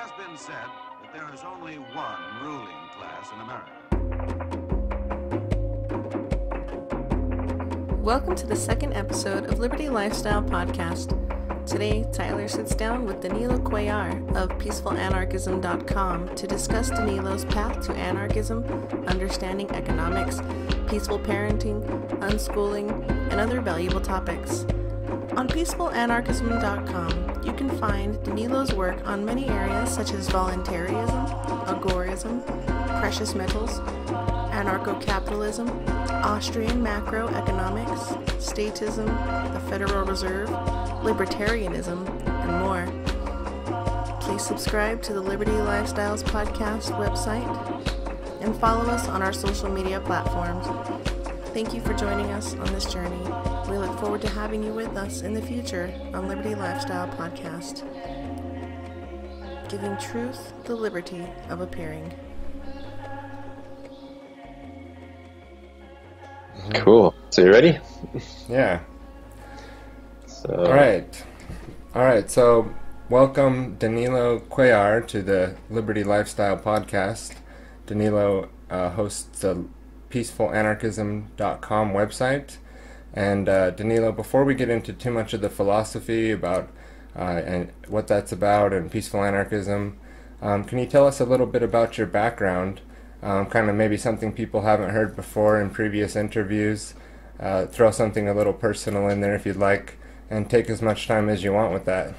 has been said that there is only one ruling class in America. Welcome to the second episode of Liberty Lifestyle Podcast. Today, Tyler sits down with Danilo Cuellar of PeacefulAnarchism.com to discuss Danilo's path to anarchism, understanding economics, peaceful parenting, unschooling, and other valuable topics. On PeacefulAnarchism.com, you can find Danilo's work on many areas such as voluntarism, agorism, precious metals, anarcho capitalism, Austrian macroeconomics, statism, the Federal Reserve, libertarianism, and more. Please subscribe to the Liberty Lifestyles Podcast website and follow us on our social media platforms. Thank you for joining us on this journey. We look forward to having you with us in the future on Liberty Lifestyle Podcast, giving truth the liberty of appearing. Cool. So you ready? Yeah. So, All right. All right. So, welcome Danilo Cuellar to the Liberty Lifestyle Podcast. Danilo uh, hosts the peacefulanarchism.com website. And uh, Danilo, before we get into too much of the philosophy about uh, and what that's about and peaceful anarchism, um, can you tell us a little bit about your background? Um, kind of maybe something people haven't heard before in previous interviews. Uh, throw something a little personal in there if you'd like, and take as much time as you want with that.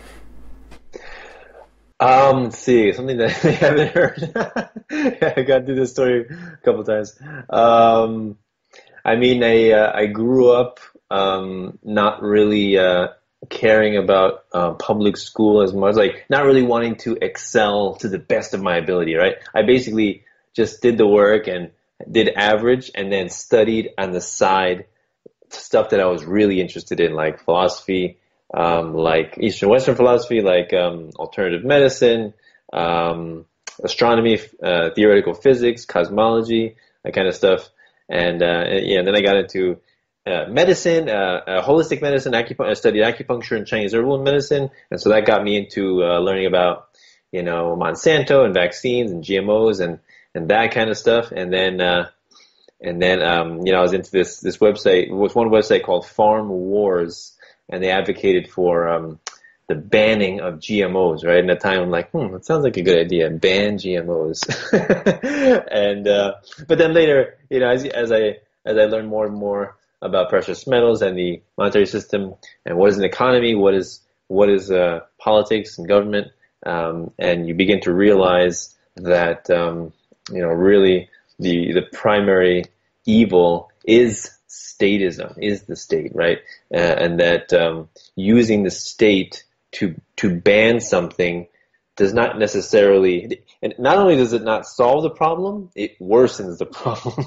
Um, let's see, something that I haven't heard. I got through this story a couple times. Um, I mean, I uh, I grew up um, not really uh, caring about uh, public school as much, like not really wanting to excel to the best of my ability. Right? I basically just did the work and did average, and then studied on the side stuff that I was really interested in, like philosophy, um, like Eastern Western philosophy, like um, alternative medicine, um, astronomy, uh, theoretical physics, cosmology, that kind of stuff. And, uh, yeah, then I got into uh, medicine, uh, uh, holistic medicine. Acupuncture. I studied acupuncture and Chinese herbal medicine, and so that got me into uh, learning about you know Monsanto and vaccines and GMOs and and that kind of stuff. And then and then um, you know I was into this this website. Was one website called Farm Wars, and they advocated for um, the banning of GMOs. Right, and at the time I'm like, hmm, that sounds like a good idea. Ban GMOs. and uh, but then later, you know, as as I as I learn more and more about precious metals and the monetary system and what is an economy, what is what is uh, politics and government, um, and you begin to realize that um, you know really the the primary evil is statism, is the state, right? Uh, and that um, using the state to to ban something does not necessarily, and not only does it not solve the problem, it worsens the problem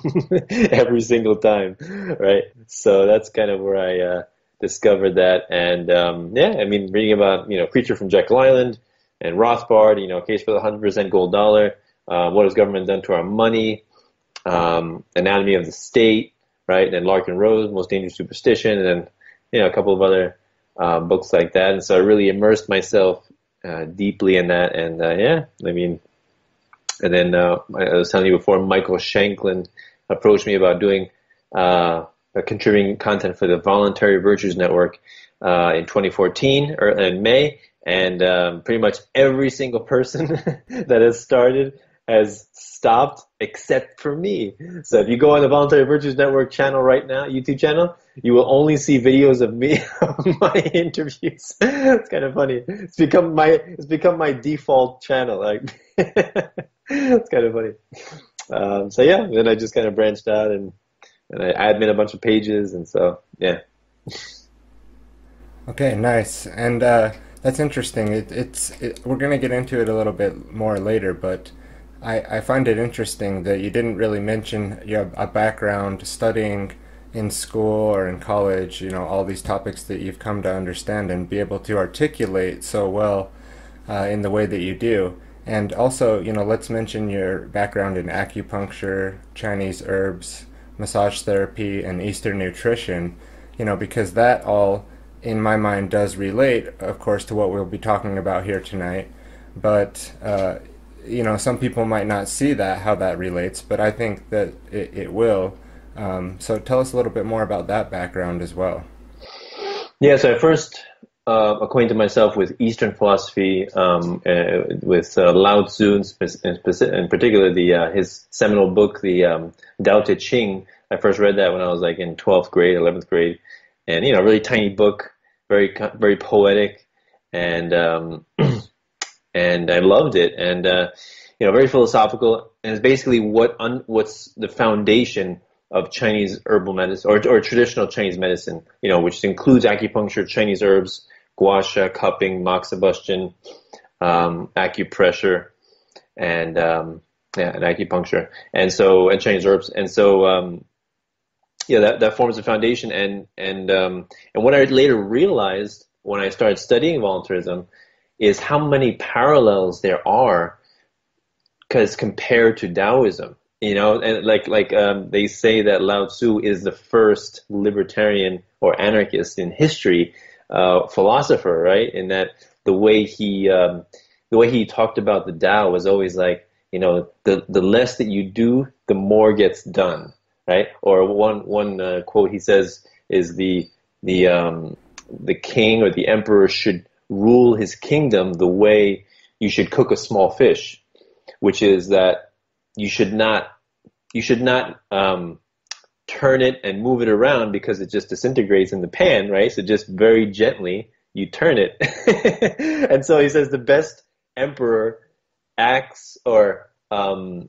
every single time, right? So that's kind of where I uh, discovered that, and um, yeah, I mean, reading about you know Creature from Jekyll Island and Rothbard, you know, Case for the Hundred Percent Gold Dollar, uh, what has government done to our money? Um, Anatomy of the State, right? And Larken Rose, Most Dangerous Superstition, and then you know a couple of other uh, books like that. And so I really immersed myself uh, deeply in that. And uh, yeah, I mean, and then uh, I was telling you before, Michael Shanklin approached me about doing uh, contributing content for the Voluntary Virtues Network uh, in 2014 or in May. And um, pretty much every single person that has started has stopped except for me. So if you go on the Voluntary Virtues Network channel right now, YouTube channel, you will only see videos of me of my interviews. it's kind of funny. It's become my it's become my default channel. Like it's kind of funny. Um, so yeah, then I just kind of branched out and and I admin a bunch of pages, and so yeah. Okay, nice, and uh, that's interesting. It, it's it, we're gonna get into it a little bit more later, but I, I find it interesting that you didn't really mention you have a background studying in school or in college, you know, all these topics that you've come to understand and be able to articulate so well uh, in the way that you do. And also, you know, let's mention your background in acupuncture, Chinese herbs, massage therapy, and Eastern nutrition, you know, because that all, in my mind, does relate, of course, to what we'll be talking about here tonight. but uh, you know, some people might not see that how that relates, but I think that it, it will. Um, so tell us a little bit more about that background as well. Yeah, so I first uh, acquainted myself with Eastern philosophy, um, uh, with uh, Lao Tzu, in, in particular the uh, his seminal book, the um, Tao Te Ching. I first read that when I was like in 12th grade, 11th grade, and you know, really tiny book, very very poetic, and um, and I loved it, and uh, you know, very philosophical, and it's basically what un, what's the foundation of Chinese herbal medicine or, or traditional Chinese medicine, you know, which includes acupuncture, Chinese herbs, gua sha, cupping, moxibustion, um, acupressure, and um, yeah, and acupuncture, and so and Chinese herbs, and so um, yeah, that that forms the foundation, and and um, and what I later realized when I started studying voluntarism is how many parallels there are, because compared to Taoism, you know, and like like um, they say that Lao Tzu is the first libertarian or anarchist in history uh, philosopher, right? In that the way he um, the way he talked about the Tao was always like, you know, the the less that you do, the more gets done, right? Or one one uh, quote he says is the the um, the king or the emperor should rule his kingdom the way you should cook a small fish, which is that you should not you should not um, turn it and move it around because it just disintegrates in the pan, right? So just very gently you turn it. and so he says the best emperor acts or um,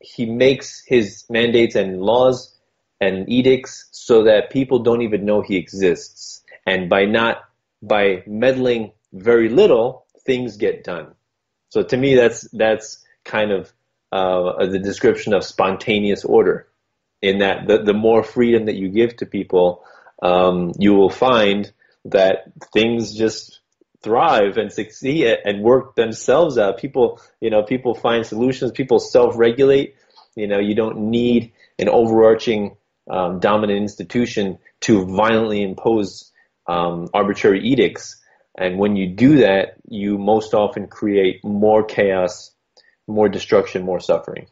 he makes his mandates and laws and edicts so that people don't even know he exists. And by not by meddling very little, things get done. So to me, that's that's kind of uh, the description of spontaneous order in that the, the more freedom that you give to people, um, you will find that things just thrive and succeed and work themselves out. People, you know, people find solutions. People self-regulate. You know, you don't need an overarching um, dominant institution to violently impose um, arbitrary edicts. And when you do that, you most often create more chaos, more destruction, more suffering.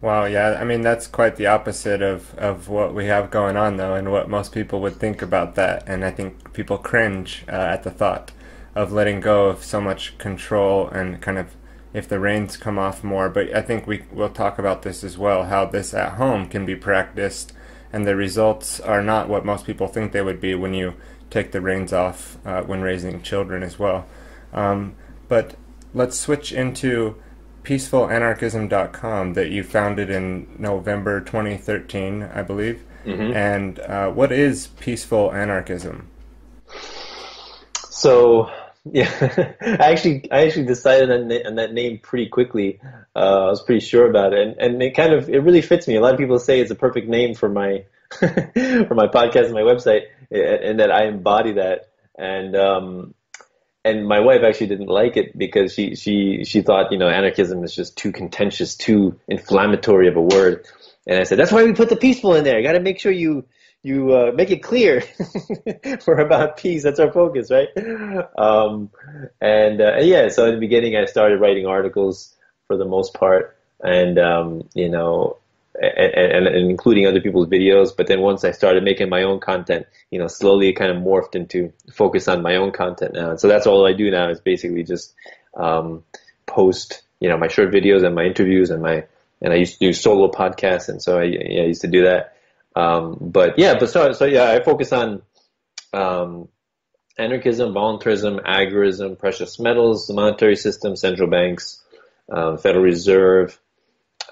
Wow, yeah, I mean that's quite the opposite of, of what we have going on though, and what most people would think about that. And I think people cringe uh, at the thought of letting go of so much control and kind of if the reins come off more. But I think we will talk about this as well, how this at home can be practiced, and the results are not what most people think they would be when you take the reins off uh, when raising children as well. Um, but let's switch into peacefulanarchism.com that you founded in November 2013, I believe. Mm-hmm. And uh, what is peaceful anarchism? So, yeah, I actually I actually decided on, on that name pretty quickly. Uh, I was pretty sure about it, and, and it kind of it really fits me. A lot of people say it's a perfect name for my for my podcast and my website, and that I embody that. And um, and my wife actually didn't like it because she she she thought you know anarchism is just too contentious, too inflammatory of a word. And I said that's why we put the peaceful in there. Got to make sure you you uh, make it clear we're about peace. That's our focus, right? Um, and, uh, yeah, so in the beginning, I started writing articles for the most part, and um, you know, and, and, including other people's videos. But then once I started making my own content, you know, slowly it kind of morphed into focus on my own content now. And so that's all I do now is basically just um, post, you know, my short videos and my interviews and my and I used to do solo podcasts, and so I, I used to do that. Um, but yeah, but so so yeah, I focus on um, anarchism, voluntarism, agorism, precious metals, the monetary system, central banks, um, Federal Reserve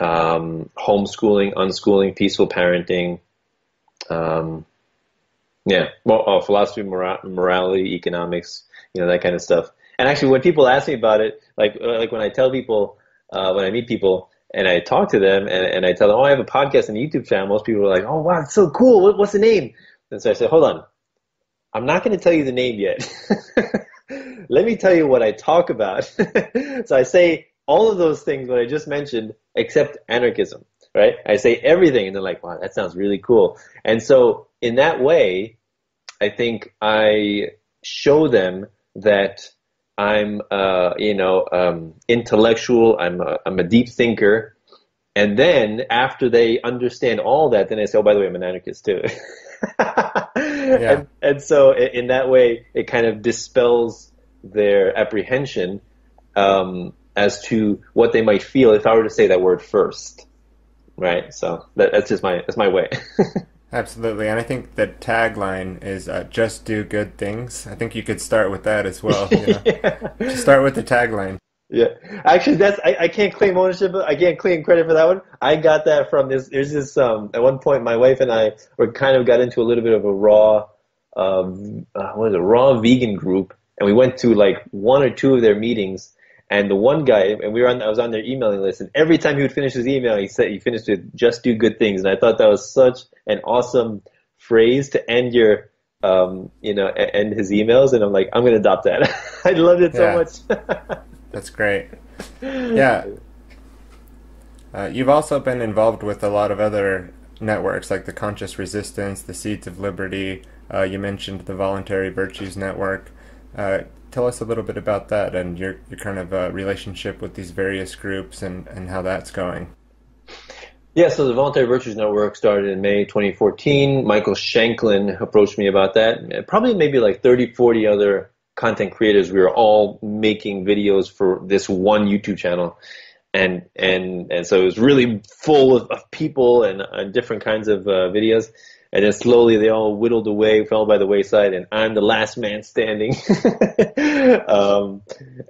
um, homeschooling, unschooling, peaceful parenting, um, yeah, well, oh, philosophy, mora- morality, economics, you know that kind of stuff. And actually, when people ask me about it, like uh, like when I tell people, uh, when I meet people and I talk to them and, and I tell them, oh, I have a podcast and a YouTube channel, most people are like, oh, wow, it's so cool. What, what's the name? And so I said, hold on, I'm not going to tell you the name yet. Let me tell you what I talk about. so I say all of those things what I just mentioned, except anarchism, right? I say everything, and they're like, "Wow, that sounds really cool." And so, in that way, I think I show them that I'm, uh, you know, um, intellectual. I'm a, I'm a deep thinker. And then after they understand all that, then they say, oh, by the way, I'm an anarchist too. yeah. and, and so in that way, it kind of dispels their apprehension um, as to what they might feel if I were to say that word first, right? So that, that's just my that's my way. Absolutely, and I think the tagline is uh, "Just do good things." I think you could start with that as well. You know? yeah. Start with the tagline. Yeah, actually, that's I, I can't claim ownership. I can't claim credit for that one. I got that from this. There's this. Um, at one point, my wife and I were kind of got into a little bit of a raw, um, uh, what is it, raw vegan group, and we went to like one or two of their meetings. And the one guy, and we were on, I was on their emailing list, and every time he would finish his email, he said he finished with "just do good things," and I thought that was such an awesome phrase to end your, um, you know, end his emails. And I'm like, I'm gonna adopt that. I loved it so much. That's great. Yeah. Uh, you've also been involved with a lot of other networks like the Conscious Resistance, the Seeds of Liberty. Uh, you mentioned the Voluntary Virtues Network. Uh, tell us a little bit about that and your, your kind of uh, relationship with these various groups and, and how that's going. Yeah, so the Voluntary Virtues Network started in May 2014. Michael Shanklin approached me about that. Probably maybe like 30, 40 other content creators. We were all making videos for this one YouTube channel. And, and, and so it was really full of, of people and, and different kinds of uh, videos and then slowly they all whittled away, fell by the wayside, and I'm the last man standing. um,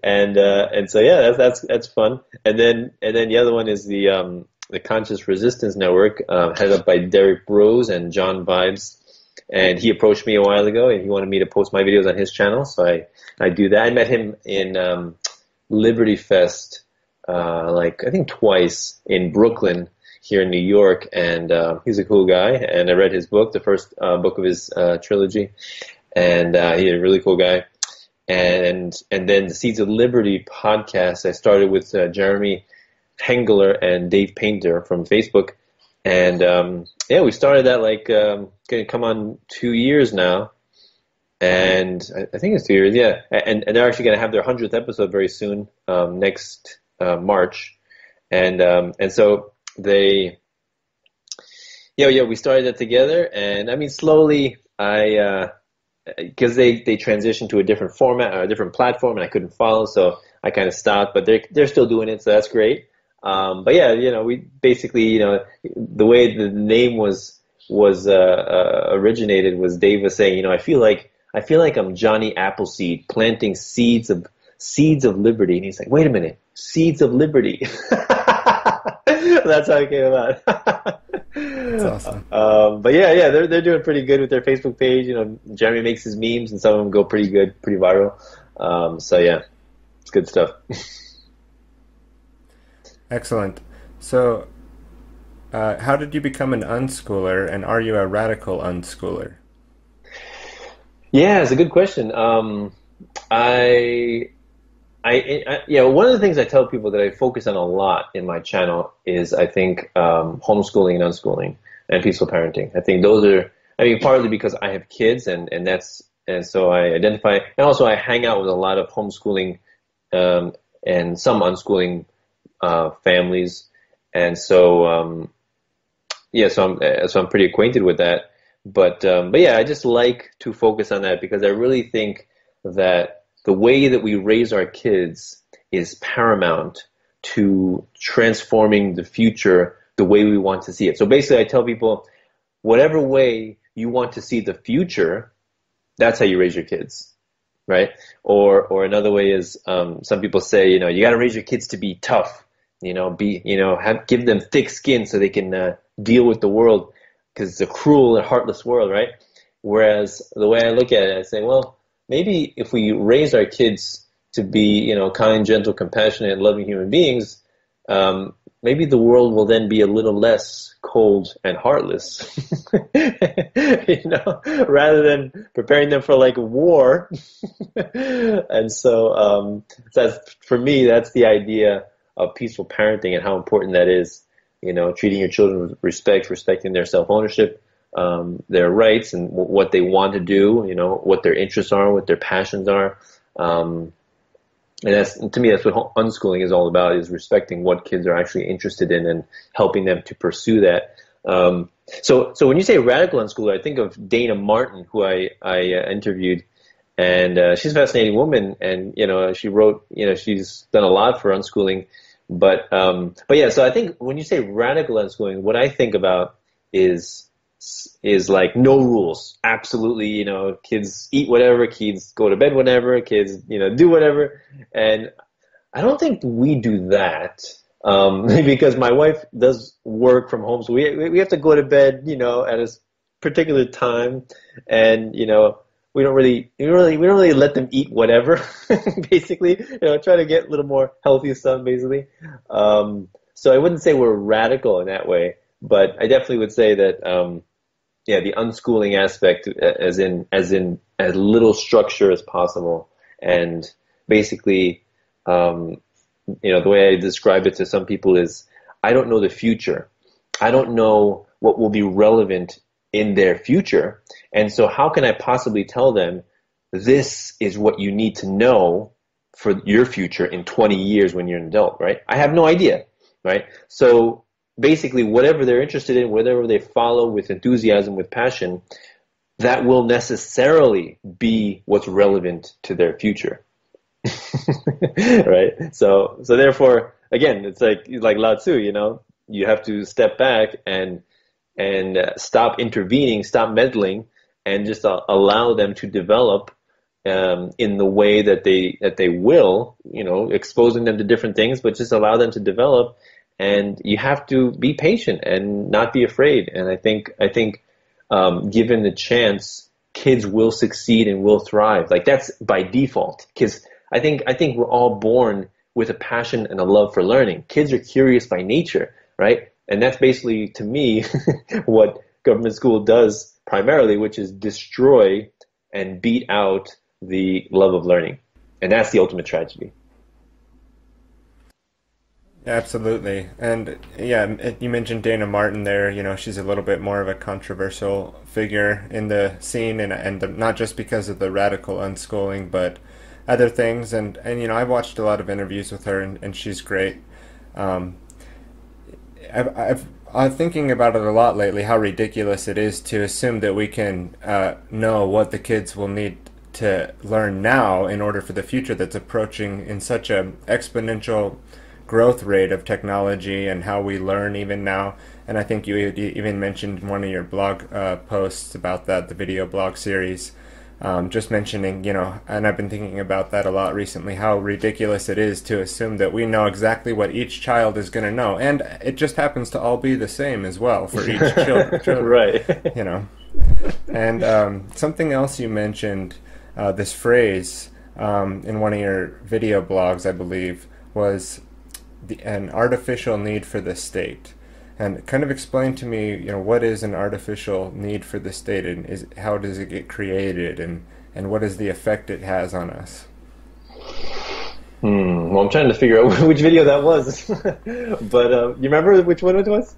and uh, and so yeah, that's that's that's fun. And then and then the other one is the um, the Conscious Resistance Network, uh, headed up by Derrick Broze and John Vibes. And he approached me a while ago, and he wanted me to post my videos on his channel, so I I do that. I met him in um, Liberty Fest, uh, like I think twice in Brooklyn here in New York, and uh, he's a cool guy. And I read his book, the first uh, book of his uh, trilogy, and uh, he's a really cool guy. And and then the Seeds of Liberty podcast, I started with uh, Jeremy Hengler and Dave Painter from Facebook, and um, yeah, we started that like um, to come on two years now. And I, I think it's two years, yeah. And, and they're actually going to have their hundredth episode very soon, um, next uh, March, and um, and so they yeah yeah we started that together. And i mean slowly i because uh, they they transitioned to a different format or a different platform and i couldn't follow so i kind of stopped but they're they're still doing it so that's great. Um, but yeah you know we basically you know the way the name was was uh, uh, originated was dave was saying you know i feel like i feel like i'm johnny appleseed planting seeds of seeds of liberty. And he's like wait a minute seeds of liberty That's how it came about. That's awesome. Um, but yeah, yeah, they're they're doing pretty good with their Facebook page. You know, Jeremy makes his memes, and some of them go pretty good, pretty viral. Um, so yeah, it's good stuff. Excellent. So, uh, how did you become an unschooler, and are you a radical unschooler? Yeah, it's a good question. Um, I I, I, yeah, one of the things I tell people that I focus on a lot in my channel is I think um, homeschooling and unschooling and peaceful parenting. I think those are, I mean, partly because I have kids and, and that's, and so I identify, and also I hang out with a lot of homeschooling um, and some unschooling uh, families. And so, um, yeah, so I'm, so I'm pretty acquainted with that. But, um, but yeah, I just like to focus on that because I really think that the way that we raise our kids is paramount to transforming the future the way we want to see it. So basically, I tell people, whatever way you want to see the future, that's how you raise your kids, right? Or or another way is um, some people say, you know, you got to raise your kids to be tough, you know, be you know, have give them thick skin so they can uh, deal with the world because it's a cruel and heartless world, right? Whereas the way I look at it, I say, well, maybe if we raise our kids to be, you know, kind, gentle, compassionate, and loving human beings, um, maybe the world will then be a little less cold and heartless, you know, rather than preparing them for like war. and so, um, that's for me, that's the idea of peaceful parenting and how important that is. You know, treating your children with respect, respecting their self ownership, um, their rights and w- what they want to do, you know, what their interests are, what their passions are. Um, and that's to me that's what unschooling is all about is respecting what kids are actually interested in and helping them to pursue that. Um, so so when you say radical unschooler i think of dayna martin who i i uh, interviewed. And uh, she's a fascinating woman and you know she wrote you know she's done a lot for unschooling. But um, but yeah so i think when you say radical unschooling what i think about is is like no rules. Absolutely, you know, kids eat whatever, kids go to bed whenever, kids, you know, do whatever. And I don't think we do that um, because my wife does work from home, so we we have to go to bed, you know, at a particular time, and you know, we don't really, we don't really, we don't really let them eat whatever. basically, you know, try to get a little more healthy stuff, basically. Um, so I wouldn't say we're radical in that way, but I definitely would say that. Um, yeah, the unschooling aspect, as in as in as little structure as possible, and basically, um, you know, the way I describe it to some people is, I don't know the future, I don't know what will be relevant in their future, and so how can I possibly tell them this is what you need to know for your future in 20 years when you're an adult, right? I have no idea, right? So basically whatever they're interested in, whatever they follow with enthusiasm, with passion, that will necessarily be what's relevant to their future. right? So so therefore again, it's like like Lao Tzu, you know, you have to step back and and stop intervening, stop meddling and just uh, allow them to develop um, in the way that they that they will, you know, exposing them to different things, but just allow them to develop and you have to be patient and not be afraid. And I think I think um, given the chance, kids will succeed and will thrive. Like that's by default. Because I think I think we're all born with a passion and a love for learning. Kids are curious by nature, right? And that's basically to me what government school does primarily, which is destroy and beat out the love of learning. And that's the ultimate tragedy. Absolutely. And yeah, you mentioned Dayna Martin there. You know, she's a little bit more of a controversial figure in the scene, and, and the, not just because of the radical unschooling, but other things. And, and you know, I've watched a lot of interviews with her, and, and she's great. Um, I've, I've I'm thinking about it a lot lately how ridiculous it is to assume that we can uh, know what the kids will need to learn now in order for the future that's approaching in such a exponential growth rate of technology and how we learn even now. And I think you even mentioned in one of your blog uh, posts about that, the video blog series, um, just mentioning, you know, and I've been thinking about that a lot recently, how ridiculous it is to assume that we know exactly what each child is going to know. And it just happens to all be the same as well for each child, right. You know. And um, something else you mentioned, uh, this phrase um, in one of your video blogs, I believe, was the, an artificial need for the state. And kind of explain to me, you know, what is an artificial need for the state, and is how does it get created, and and what is the effect it has on us? Hmm. Well, I'm trying to figure out which video that was, but uh, you remember which one it was?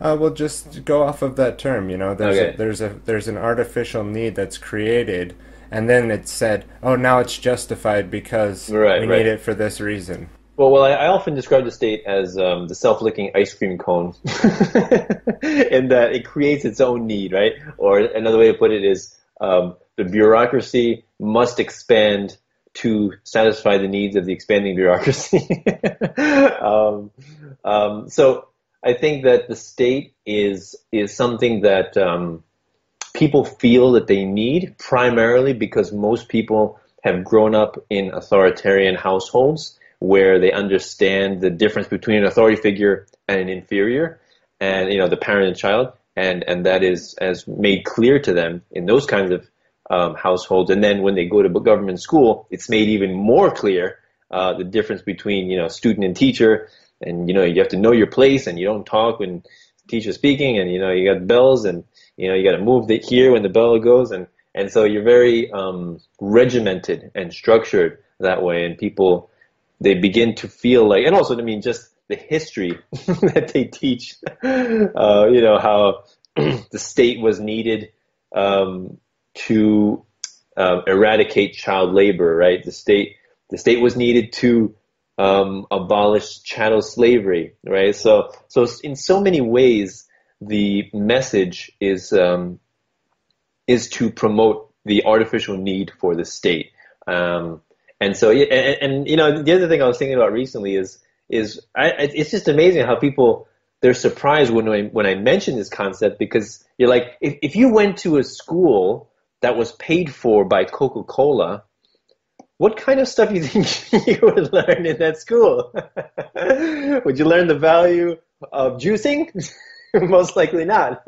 Uh, well, just go off of that term. You know, there's okay. a, there's a there's an artificial need that's created, and then it's said, oh, now it's justified because right, we right. need it for this reason. Well, well, I, I often describe the state as um, the self-licking ice cream cone, in that it creates its own need, right? Or another way to put it is um, the bureaucracy must expand to satisfy the needs of the expanding bureaucracy. um, um, so I think that the state is is something that um, people feel that they need primarily because most people have grown up in authoritarian households where they understand the difference between an authority figure and an inferior, and you know the parent and child, and and that is as made clear to them in those kinds of um, households. And then when they go to government school, it's made even more clear uh, the difference between you know student and teacher, and you know you have to know your place, and you don't talk when teacher's speaking, and you know you got bells, and you know you got to move it here when the bell goes, and and so you're very um, regimented and structured that way, and people they begin to feel like, and also, I mean, just the history that they teach, uh, you know, how the state was needed um, to uh, eradicate child labor, right? The state, the state was needed to um, abolish chattel slavery, right? So, so in so many ways, the message is um, is to promote the artificial need for the state. Um, and so, and, and, you know, the other thing I was thinking about recently is is I, it's just amazing how people they're surprised when I when I mention this concept because you're like, if, if you went to a school that was paid for by Coca Cola, what kind of stuff do you think you would learn in that school? would you learn the value of juicing? Most likely not.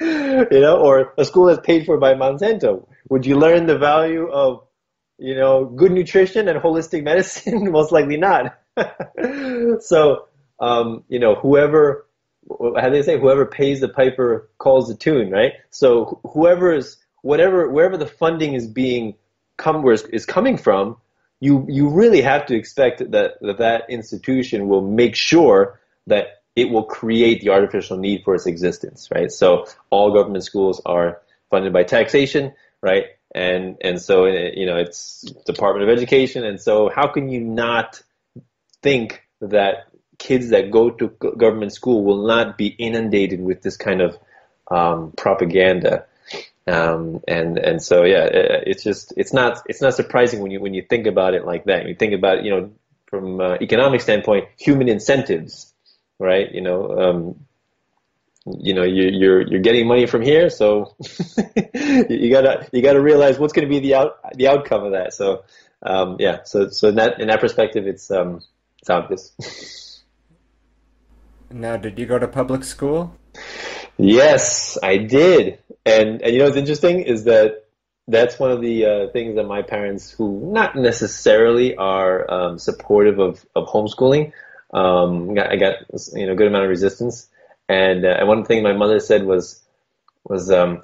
you know, or a school that's paid for by Monsanto. Would you learn the value of, you know, good nutrition and holistic medicine? Most likely not. so, um, you know, whoever, how do they say, whoever pays the piper calls the tune, right? So whoever's, whatever, wherever the funding is being come where is coming from, you you really have to expect that, that that institution will make sure that it will create the artificial need for its existence, right? So all government schools are funded by taxation, right? And and so you know it's Department of Education, and so how can you not think that kids that go to government school will not be inundated with this kind of um, propaganda? Um, and and so yeah, it, it's just it's not it's not surprising when you when you think about it like that. You think about you know from uh, economic standpoint, human incentives, right? You know, um, you know you, you're you're getting money from here, so you gotta you gotta realize what's going to be the out the outcome of that. So um, yeah, so so in that in that perspective, it's um, it's obvious. now, did you go to public school? Yes, I did. And and you know what's interesting is that that's one of the uh, things that my parents, who not necessarily are um, supportive of, of homeschooling, um, I got you know a good amount of resistance. And uh, one thing my mother said was was um,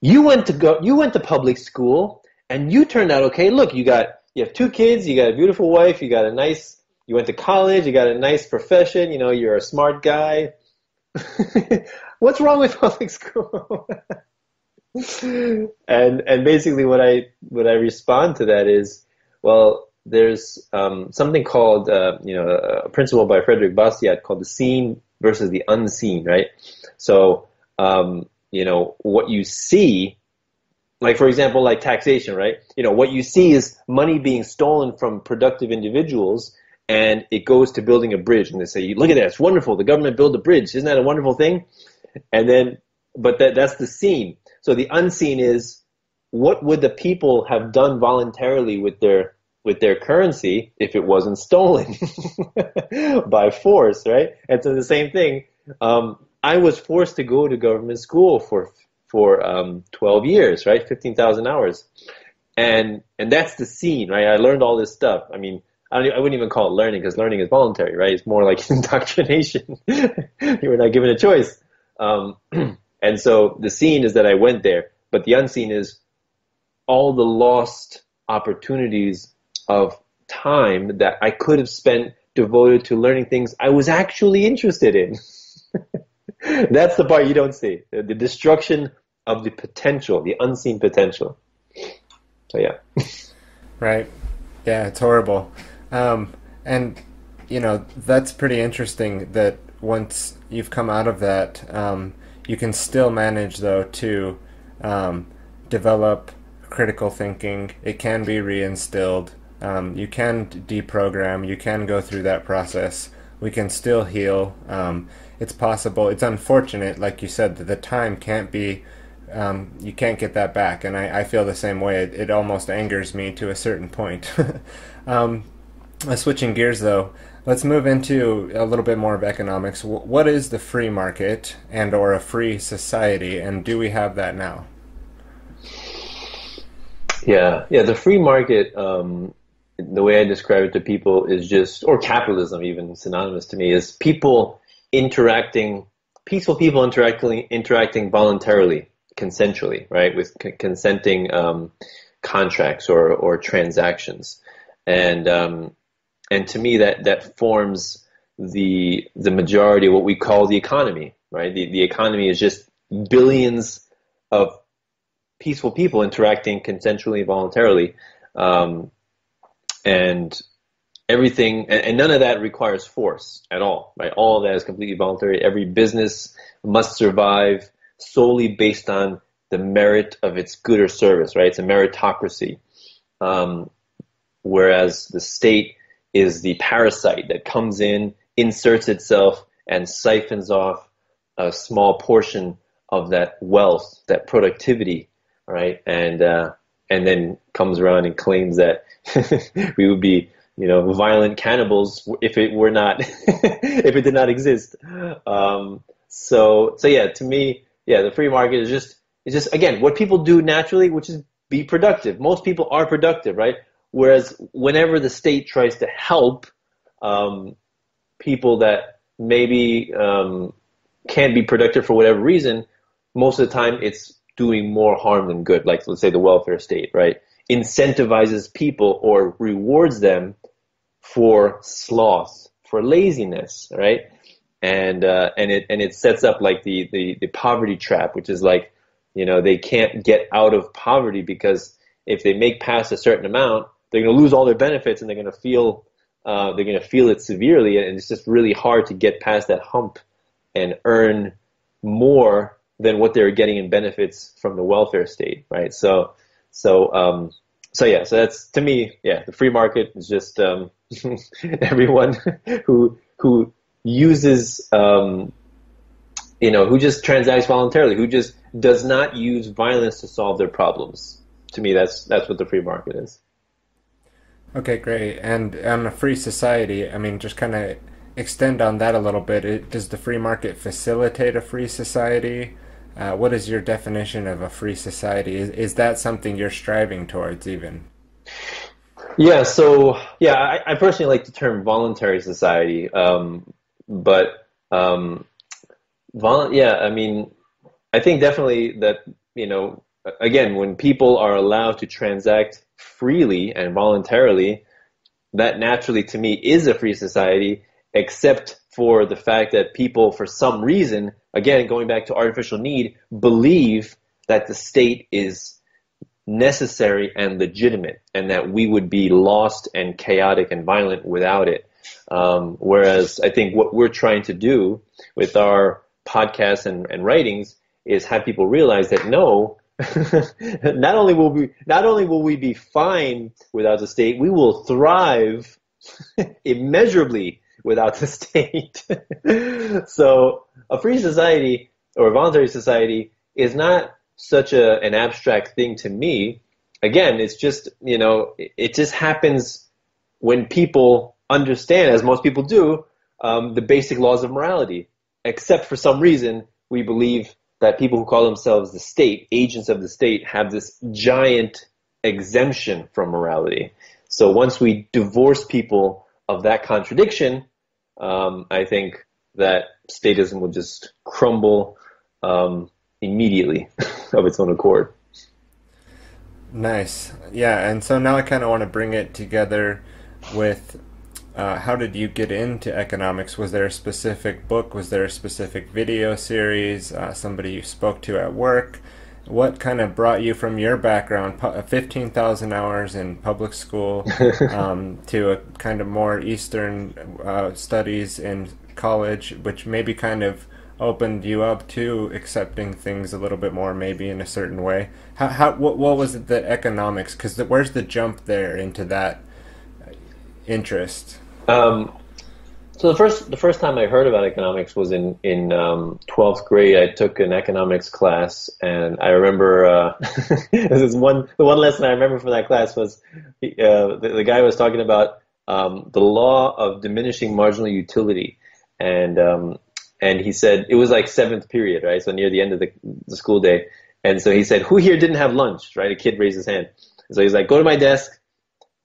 you went to go you went to public school and you turned out okay. Look, you got you have two kids, you got a beautiful wife, you got a nice you went to college, you got a nice profession, you know, you're a smart guy. What's wrong with public school? and and basically what I what I respond to that is, well, there's um, something called uh, you know a principle by Frederick Bastiat called the seen versus the unseen, right? So um, you know what you see, like for example, like taxation, right? You know what you see is money being stolen from productive individuals, and it goes to building a bridge, and they say, look at that, it's wonderful. The government built a bridge, isn't that a wonderful thing? And then, but that that's the seen so the unseen is what would the people have done voluntarily with their with their currency if it wasn't stolen by force, right? And so the same thing. Um, I was forced to go to government school for for um, 12 years, right? 15,000 hours, and and that's the seen, right? I learned all this stuff. I mean, I, I wouldn't even call it learning because learning is voluntary, right? It's more like indoctrination. you were not given a choice. Um, and so the seen is that I went there, but the unseen is all the lost opportunities of time that I could have spent devoted to learning things I was actually interested in. That's the part you don't see. The destruction of the potential, the unseen potential. So yeah. right. Yeah, it's horrible. Um, and you know, that's pretty interesting that once you've come out of that, um, you can still manage though to um, develop critical thinking. It can be reinstilled. Um, you can deprogram. You can go through that process. We can still heal. Um, it's possible. It's unfortunate, like you said, that the time can't be. Um, you can't get that back, and I, I feel the same way. It, it, almost angers me to a certain point. Um, uh, switching gears, though, Let's move into a little bit more of economics. What is the free market and or a free society and do we have that now? Yeah, yeah, the free market um, the way I describe it to people is just or capitalism even synonymous to me is people interacting peaceful people interacting interacting voluntarily, consensually, right, with c- consenting um, contracts or or transactions. And um, and to me that that forms the the majority of what we call the economy right the, the economy is just billions of peaceful people interacting consensually voluntarily um, and everything, and, none of that requires force at all, right? All that is completely voluntary. Every business must survive solely based on the merit of its good or service, right? It's a meritocracy. Um, whereas the state is the parasite that comes in, inserts itself, and siphons off a small portion of that wealth, that productivity, right? And uh, and then comes around and claims that we would be, you know, violent cannibals if it were not, if it did not exist. Um, so so yeah, to me, yeah, the free market is just is just again what people do naturally, which is be productive. Most people are productive, right? Whereas whenever the state tries to help um, people that maybe um, can't be productive for whatever reason, most of the time it's doing more harm than good. Like let's say the welfare state, right? Incentivizes people or rewards them for sloth, for laziness, right? And uh, and it and it sets up like the, the the poverty trap, which is like, you know, they can't get out of poverty because if they make past a certain amount, they're going to lose all their benefits and they're going to feel uh, they're going to feel it severely, and it's just really hard to get past that hump and earn more than what they're getting in benefits from the welfare state, right? So, so, um, so yeah, so that's to me, yeah, the free market is just um, everyone who who uses, um, you know, who just transacts voluntarily, who just does not use violence to solve their problems. To me, that's that's what the free market is. Okay, great. And on a free society, I mean, just kind of extend on that a little bit. It, does the free market facilitate a free society? Uh, what is your definition of a free society? Is, is that something you're striving towards, even? Yeah. So, yeah, I, I personally like the term voluntary society, um, but um, vol- yeah, I mean, I think definitely that you know, again, when people are allowed to transact freely and voluntarily, that naturally to me is a free society, except for the fact that people, for some reason, again, going back to artificial need, believe that the state is necessary and legitimate and that we would be lost and chaotic and violent without it. Um, whereas I think what we're trying to do with our podcasts and, and writings is have people realize that no, not only will we not only will we be fine without the state, we will thrive immeasurably without the state. so a free society or a voluntary society is not such a, an abstract thing to me. Again, it's just you know it just happens when people understand, as most people do, um, the basic laws of morality. Except for some reason, we believe that people who call themselves the state, agents of the state, have this giant exemption from morality. So once we divorce people of that contradiction, um, I think that statism will just crumble um, immediately of its own accord. Nice. Yeah, and so now I kind of want to bring it together with uh, how did you get into economics? Was there a specific book? Was there a specific video series? Uh, somebody you spoke to at work? What kind of brought you from your background, uh, 15,000 hours in public school, um, to a kind of more Eastern uh, studies in college, which maybe kind of opened you up to accepting things a little bit more, maybe in a certain way? How, how what, what was it the economics? Because where's the jump there into that interest? Um, so the first the first time I heard about economics was in in um, twelfth grade. I took an economics class, and I remember uh, this is one the one lesson I remember from that class was uh, the, the, guy was talking about um, the law of diminishing marginal utility, and um, and he said it was like seventh period, right? So near the end of the, the school day, and so he said, "Who here didn't have lunch?" Right? A kid raised his hand. So he's like, "Go to my desk.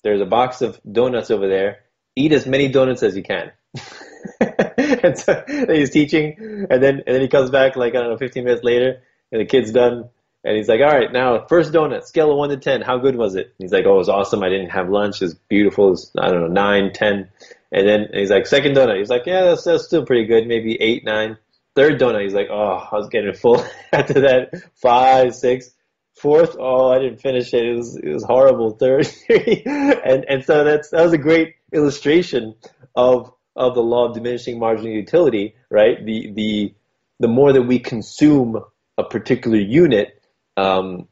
There's a box of donuts over there." eat as many donuts as you can. and so he's teaching, and then and then he comes back like I don't know, 15 minutes later, and the kid's done, and he's like, "All right, now first donut, scale of one to ten, how good was it?" And he's like, "Oh, it was awesome. I didn't have lunch. It was beautiful. It was, I don't know, nine, ten." And then and he's like, second donut. He's like, "Yeah, that's, that's still pretty good. Maybe eight, nine." Third donut, he's like, "Oh, I was getting full." After that, five, six. Fourth, oh, I didn't finish it. It was it was horrible. Third, and and so that's that was a great illustration of of the law of diminishing marginal utility, right? The the the more that we consume a particular unit, um,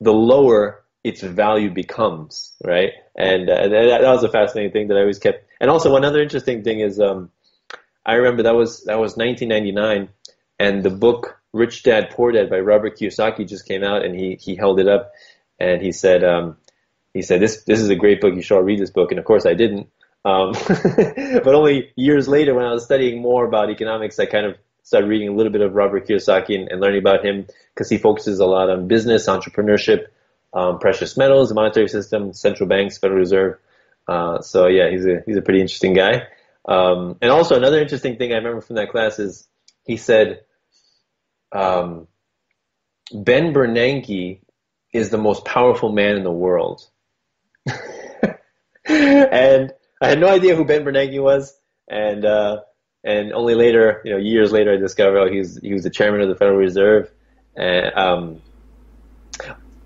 the lower its value becomes, right? And, uh, that, that, was a fascinating thing that I always kept. And also, one other interesting thing is, um, I remember that was that was 1999, and the book Rich Dad Poor Dad by Robert Kiyosaki just came out, and he he held it up, and he said um, he said this this is a great book. You should all read this book. And of course, I didn't. Um, but only years later, when I was studying more about economics, I kind of started reading a little bit of Robert Kiyosaki and, and learning about him because he focuses a lot on business, entrepreneurship, um, precious metals, the monetary system, central banks, Federal Reserve. Uh, so yeah, he's a he's a pretty interesting guy. Um, and also another interesting thing I remember from that class is he said um, Ben Bernanke is the most powerful man in the world. and I had no idea who Ben Bernanke was, and uh, and only later, you know, years later, I discovered oh, he was he was the chairman of the Federal Reserve, and um,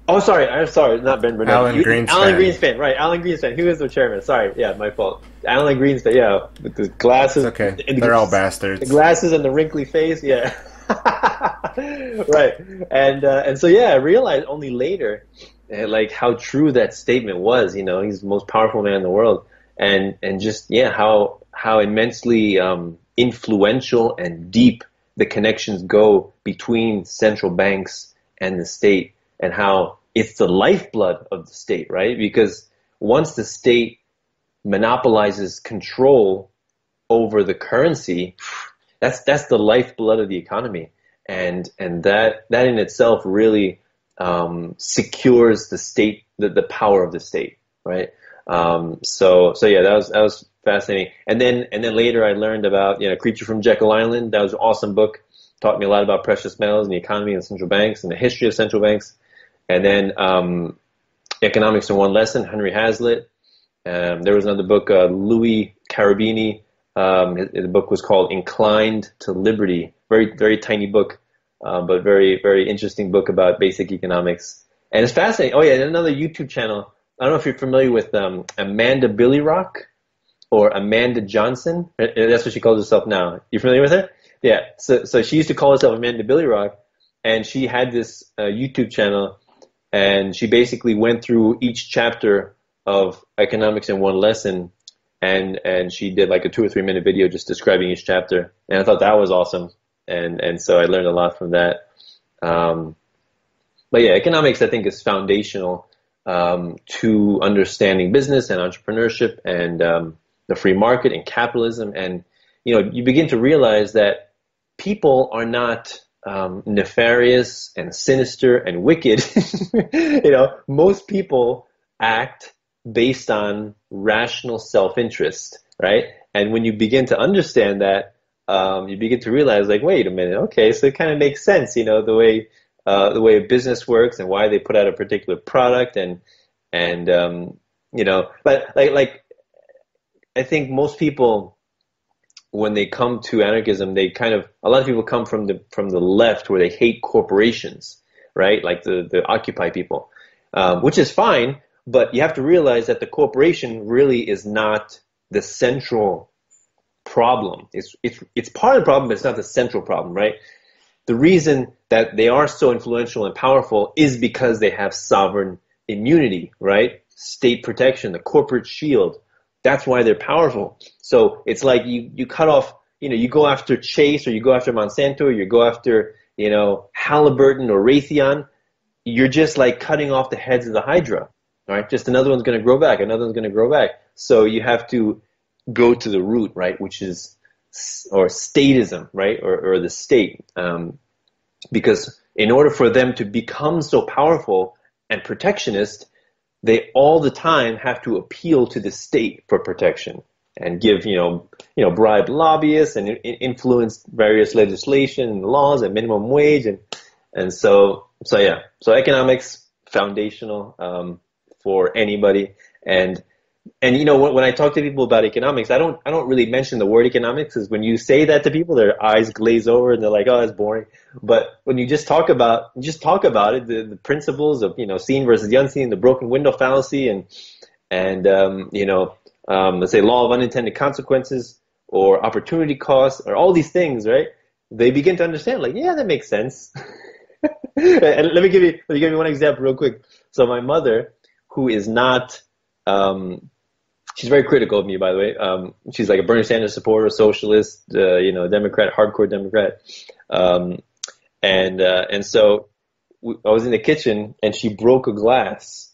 oh, sorry, I'm sorry, not Ben Bernanke, Alan Greenspan. Alan Greenspan, right? Alan Greenspan. He was the chairman. Sorry, yeah, my fault. Alan Greenspan, yeah, with the glasses. It's okay, they're all bastards. The glasses and the wrinkly face, yeah. right, and uh, and so yeah, I realized only later, uh, like how true that statement was. You know, he's the most powerful man in the world and and just yeah how how immensely um, influential and deep the connections go between central banks and the state and how it's the lifeblood of the state right? Because once the state monopolizes control over the currency that's that's the lifeblood of the economy. And and that that in itself really um, secures the state the, the power of the state right um, so so yeah, that was that was fascinating. And then and then later I learned about you know Creature from Jekyll Island. That was an awesome book. Taught me a lot about precious metals and the economy and central banks and the history of central banks. And then um, Economics in One Lesson, Henry Hazlitt. Um, there was another book, uh, Louis Carabini. Um, his, book was called Inclined to Liberty. Very very tiny book, uh, but very very interesting book about basic economics. And it's fascinating. Oh yeah, another YouTube channel I don't know if you're familiar with um, Amanda Billyrock or Amanda Johnson. Uh, uh, that's what she calls herself now. You familiar with her? Yeah. So, so she used to call herself Amanda Billyrock, and she had this uh, YouTube channel, and she basically went through each chapter of economics in one lesson, and and she did like a two or three minute video just describing each chapter, and I thought that was awesome, and and so I learned a lot from that. Um, but yeah, economics I think is foundational um, to understanding business and entrepreneurship and um, the free market and capitalism. And you know, you begin to realize that people are not um, nefarious and sinister and wicked. you know, most people act based on rational self-interest, right? And when you begin to understand that, um, you begin to realize, like, wait a minute, okay, so it kind of makes sense, you know, the way uh, the way business works and why they put out a particular product and and um, you know, but like like I think most people when they come to anarchism, they kind of a lot of people come from the from the left where they hate corporations, right? Like the the Occupy people, um, which is fine, but you have to realize that the corporation really is not the central problem. It's it's it's part of the problem, but it's not the central problem, right? The reason that they are so influential and powerful is because they have sovereign immunity, right? State protection, the corporate shield. That's why they're powerful. So it's like you, you cut off, you know, you go after Chase or you go after Monsanto or you go after, you know, Halliburton or Raytheon. You're just like cutting off the heads of the Hydra, right? Just another one's going to grow back, another one's going to grow back. So you have to go to the root, right? Which is or statism, right, or, or the state, um, because in order for them to become so powerful and protectionist, they all the time have to appeal to the state for protection and give you know you know bribe lobbyists and influence various legislation and laws and minimum wage and and so so yeah. So economics foundational um, for anybody. And and you know when, when I talk to people about economics, I don't I don't really mention the word economics because when you say that to people, their eyes glaze over and they're like, oh, that's boring. But when you just talk about just talk about it, the, the principles of you know seen versus the unseen, the broken window fallacy, and and um, you know um, let's say law of unintended consequences or opportunity costs or all these things, right? They begin to understand like, yeah, that makes sense. and let me give you let me give you one example real quick. So my mother, who is not um, she's very critical of me, by the way. Um, she's like a Bernie Sanders supporter, socialist, uh, you know, Democrat, hardcore Democrat. Um, and uh, and so I was in the kitchen, and she broke a glass,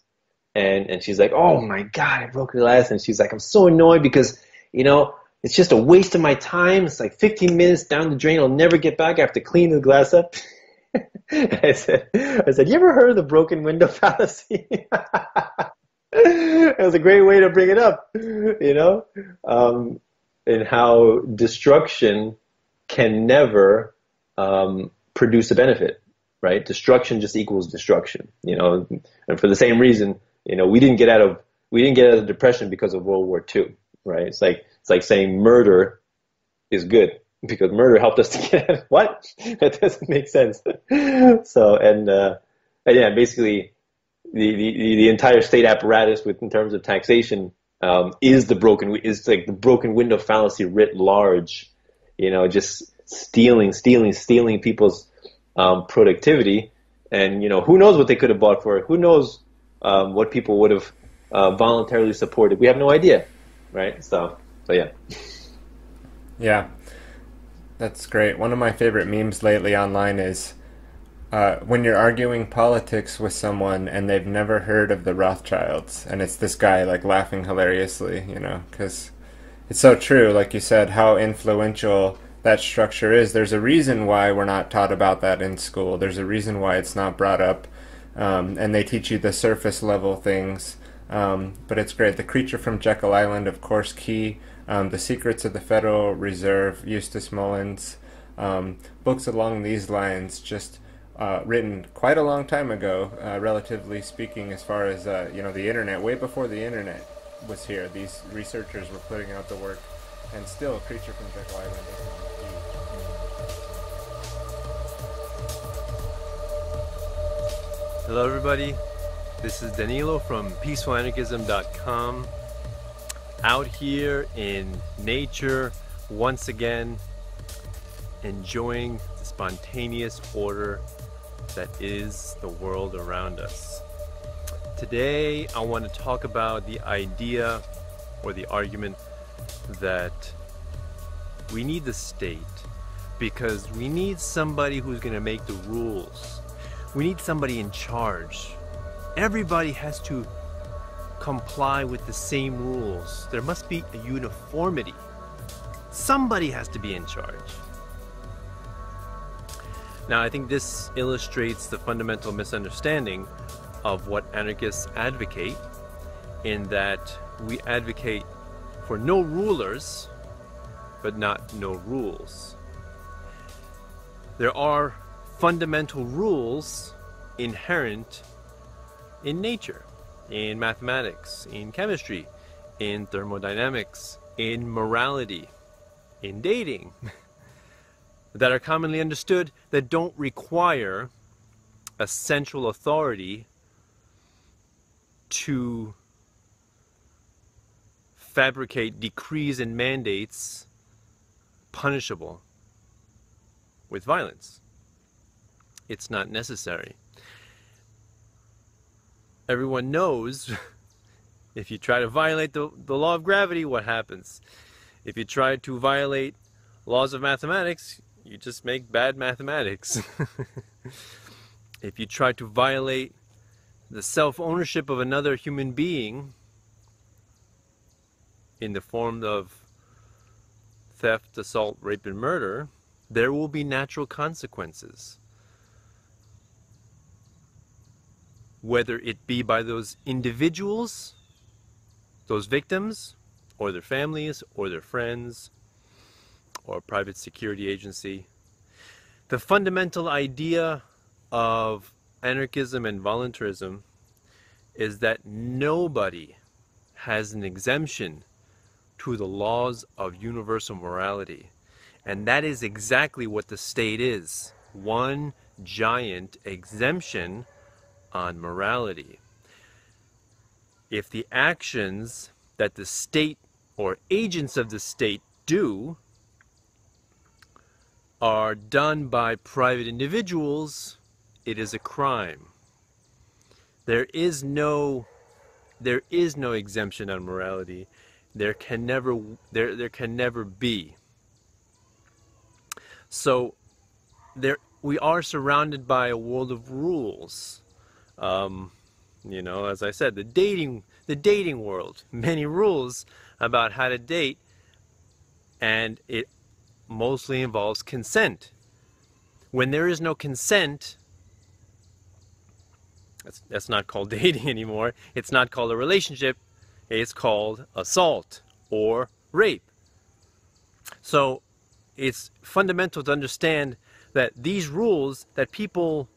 and and she's like, "Oh my god, I broke a glass!" And she's like, "I'm so annoyed because you know." It's just a waste of my time. It's like 15 minutes down the drain. I'll never get back. I have to clean the glass up. I said, I said, you ever heard of the broken window fallacy? it was a great way to bring it up, you know, um, and how destruction can never um, produce a benefit, right? Destruction just equals destruction, you know, and for the same reason, you know, we didn't get out of we didn't get out of depression because of World War II, right? It's like it's like saying murder is good because murder helped us to get out. what? that doesn't make sense. so and, uh, and yeah, basically the, the, the entire state apparatus with in terms of taxation um, is the broken is like the broken window fallacy writ large. You know, just stealing, stealing, stealing people's um, productivity, and you know who knows what they could have bought for it. Who knows um, what people would have uh, voluntarily supported? We have no idea, right? So, so yeah. Yeah, that's great. One of my favorite memes lately online is uh, when you're arguing politics with someone and they've never heard of the Rothschilds, and it's this guy like laughing hilariously, you know, because it's so true, like you said, how influential that structure is. There's a reason why we're not taught about that in school. There's a reason why it's not brought up, um, and they teach you the surface level things. Um, but it's great. The Creature from Jekyll Island, of course, Key. Um, the Secrets of the Federal Reserve, Eustace Mullins. Um, books along these lines just uh, written quite a long time ago, uh, relatively speaking, as far as uh, you know the internet. Way before the internet was here, these researchers were putting out the work, and still, Creature from Jekyll Island is not Hello, everybody. This is Danilo from PeacefulAnarchism.com. Out here in nature, once again, enjoying the spontaneous order that is the world around us. Today, I want to talk about the idea or the argument that we need the state because we need somebody who's going to make the rules. We need somebody in charge. Everybody has to comply with the same rules. There must be a uniformity. Somebody has to be in charge. Now, I think this illustrates the fundamental misunderstanding of what anarchists advocate, in that we advocate for no rulers, but not no rules. There are fundamental rules inherent in nature, in mathematics, in chemistry, in thermodynamics, in morality, in dating. that are commonly understood that don't require a central authority to fabricate decrees and mandates punishable with violence. It's not necessary. Everyone knows if you try to violate the, the law of gravity, what happens? If you try to violate laws of mathematics, you just make bad mathematics. if you try to violate the self ownership of another human being in the form of theft, assault, rape, and murder, there will be natural consequences. Whether it be by those individuals, those victims, or their families, or their friends, or a private security agency. The fundamental idea of anarchism and voluntarism is that nobody has an exemption to the laws of universal morality. And that is exactly what the state is one giant exemption on morality. If the actions that the state or agents of the state do are done by private individuals, it is a crime. There is no there is no exemption on morality. There can never there there can never be. So there we are surrounded by a world of rules. Um, you know, as I said, the dating the dating world, many rules about how to date, and it mostly involves consent. When there is no consent, that's, that's not called dating anymore. It's not called a relationship. It's called assault or rape. So it's fundamental to understand that these rules that people,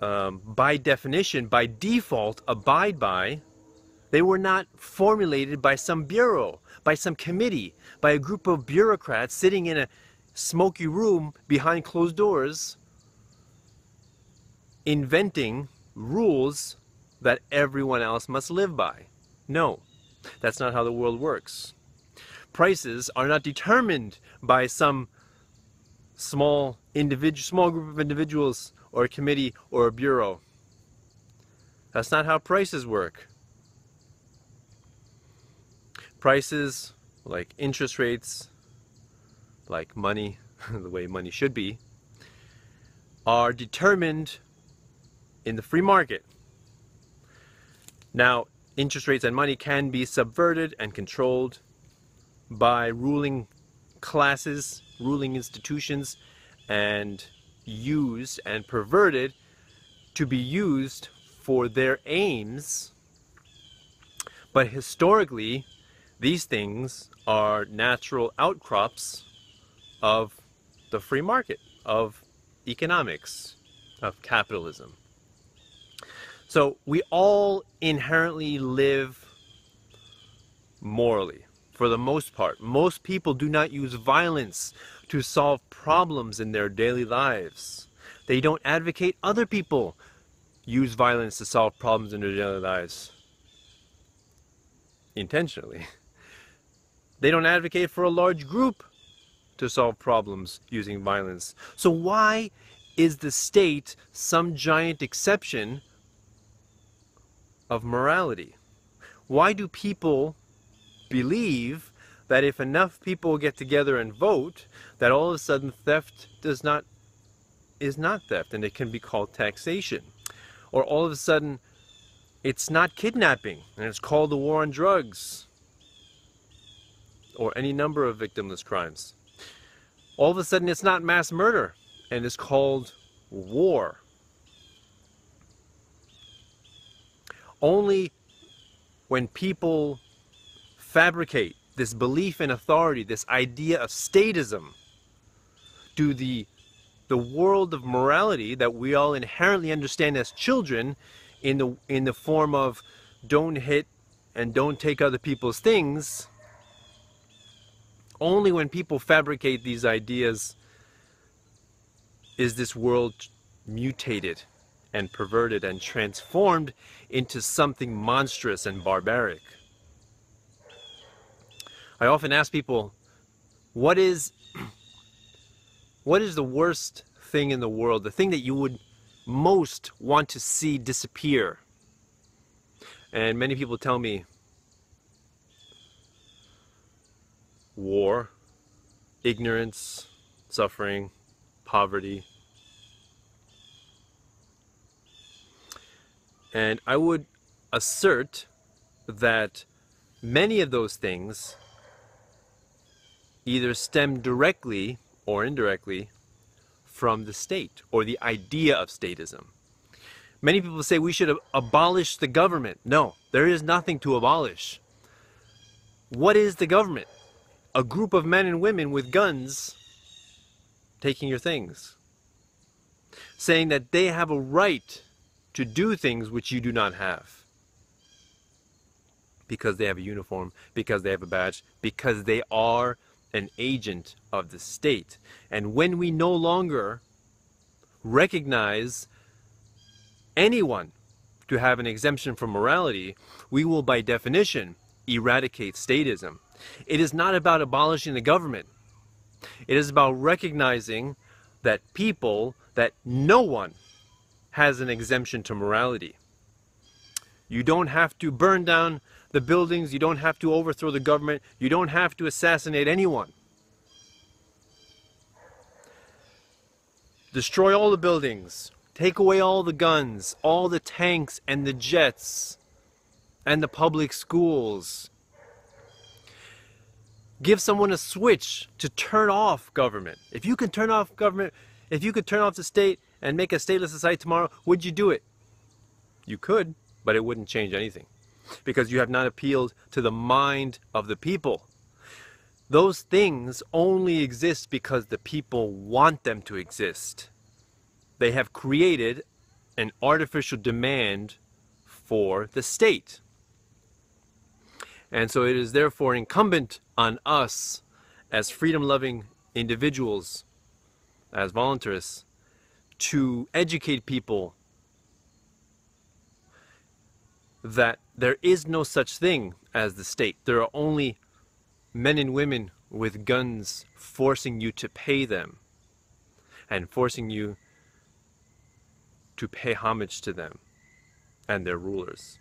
um, by definition, by default, abide by, they were not formulated by some bureau, by some committee, by a group of bureaucrats sitting in a smoky room behind closed doors inventing rules that everyone else must live by. No, that's not how the world works. Prices are not determined by some small individual, small group of individuals or a committee or a bureau. That's not how prices work. Prices, like interest rates, like money, the way money should be, are determined in the free market. Now, interest rates and money can be subverted and controlled by ruling classes, ruling institutions, and used and perverted to be used for their aims. But historically, these things are natural outcrops of the free market, of economics, of capitalism. So we all inherently live morally, for the most part. Most people do not use violence to solve problems in their daily lives. They don't advocate other people use violence to solve problems in their daily lives intentionally. They don't advocate for a large group to solve problems using violence. So why is the state some giant exception of morality. Why do people believe that if enough people get together and vote, that all of a sudden theft does not is not theft and it can be called taxation? Or all of a sudden it's not kidnapping and it's called the war on drugs or any number of victimless crimes. All of a sudden it's not mass murder and it's called war. Only when people fabricate this belief in authority, this idea of statism, do the the world of morality that we all inherently understand as children in the in the form of don't hit and don't take other people's things only when people fabricate these ideas is this world mutated and perverted and transformed into something monstrous and barbaric. I often ask people, what is what is the worst thing in the world, the thing that you would most want to see disappear? And many people tell me war, ignorance, suffering, poverty, And I would assert that many of those things either stem directly or indirectly from the state or the idea of statism. Many people say we should abolish the government. No, there is nothing to abolish. What is the government? A group of men and women with guns taking your things, saying that they have a right to do things which you do not have. because they have a uniform, because they have a badge, because they are an agent of the state. And when we no longer recognize anyone to have an exemption from morality, we will by definition eradicate statism. It is not about abolishing the government. It is about recognizing that people, that no one has an exemption to morality. You don't have to burn down the buildings, you don't have to overthrow the government, you don't have to assassinate anyone. Destroy all the buildings, take away all the guns, all the tanks and the jets and the public schools. Give someone a switch to turn off government. If you can turn off government, if you could turn off the state and make a stateless society tomorrow, would you do it? You could, but it wouldn't change anything because you have not appealed to the mind of the people. Those things only exist because the people want them to exist. They have created an artificial demand for the state. And so it is therefore incumbent on us as freedom loving individuals, as voluntarists, to educate people that there is no such thing as the state. There are only men and women with guns forcing you to pay them and forcing you to pay homage to them and their rulers.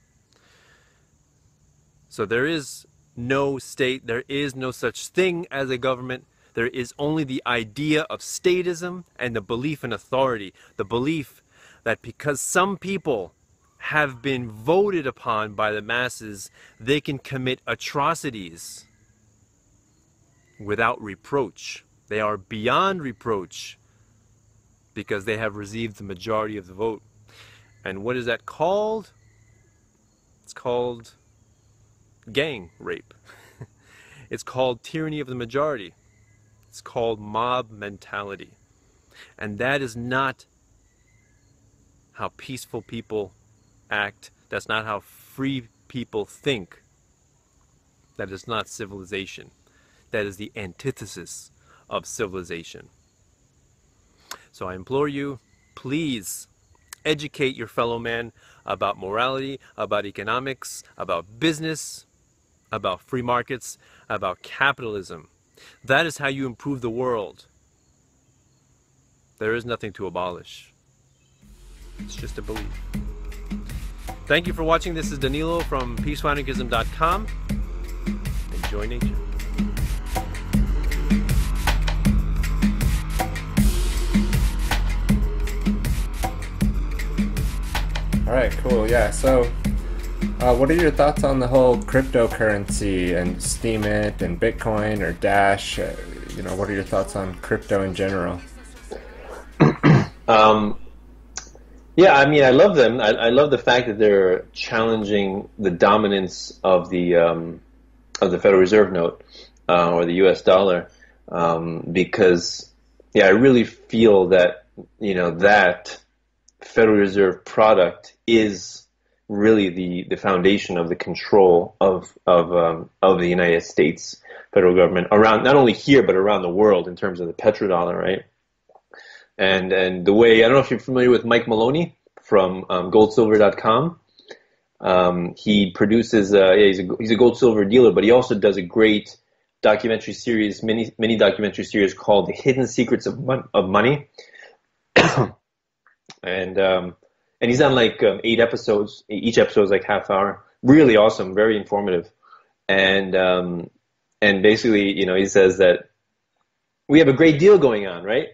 So there is no state, there is no such thing as a government. There is only the idea of statism and the belief in authority, the belief that because some people have been voted upon by the masses, they can commit atrocities without reproach. They are beyond reproach because they have received the majority of the vote. And what is that called? It's called gang rape. it's called tyranny of the majority. It's called mob mentality. And that is not how peaceful people act. That's not how free people think. That is not civilization. That is the antithesis of civilization. So I implore you, please educate your fellow man about morality, about economics, about business, about free markets, about capitalism. That is how you improve the world. There is nothing to abolish. It's just a belief. Thank you for watching. This is Danilo from PeacefulAnarchism.com. Enjoy nature. All right, cool. Yeah. So, uh, what are your thoughts on the whole cryptocurrency and Steemit and Bitcoin or Dash? Uh, you know, what are your thoughts on crypto in general? Um, yeah, I mean, I love them. I, I, love the fact that they're challenging the dominance of the um, of the Federal Reserve note uh, or the U.S. dollar, um, because yeah, I really feel that you know that Federal Reserve product is really the, the foundation of the control of of um, of the United States federal government around not only here but around the world in terms of the petrodollar, right? and and the way I don't know if you're familiar with Mike Maloney from um, GoldSilver.com. Um, he produces uh, yeah, he's a he's a gold silver dealer, but he also does a great documentary series, mini mini documentary series called "The Hidden Secrets of Mon- of Money," and um, and he's on like um, eight episodes. Each episode is like half hour. Really awesome, very informative, and um, and basically, you know, he says that we have a great deal going on, right?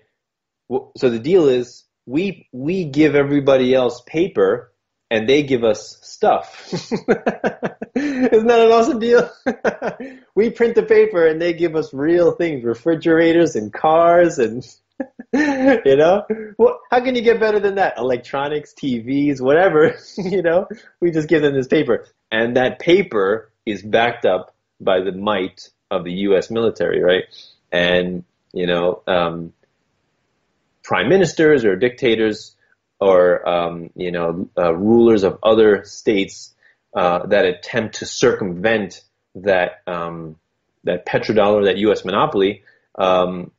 so the deal is we we give everybody else paper and they give us stuff. Isn't that an awesome deal? we print the paper and they give us real things, refrigerators and cars and you know? Well, how can you get better than that? Electronics, TVs, whatever, you know? We just give them this paper. And that paper is backed up by the might of the US military, right? And, you know, um, prime ministers or dictators or um, you know uh, rulers of other states uh, that attempt to circumvent that um, that petrodollar, that U.S. monopoly, um,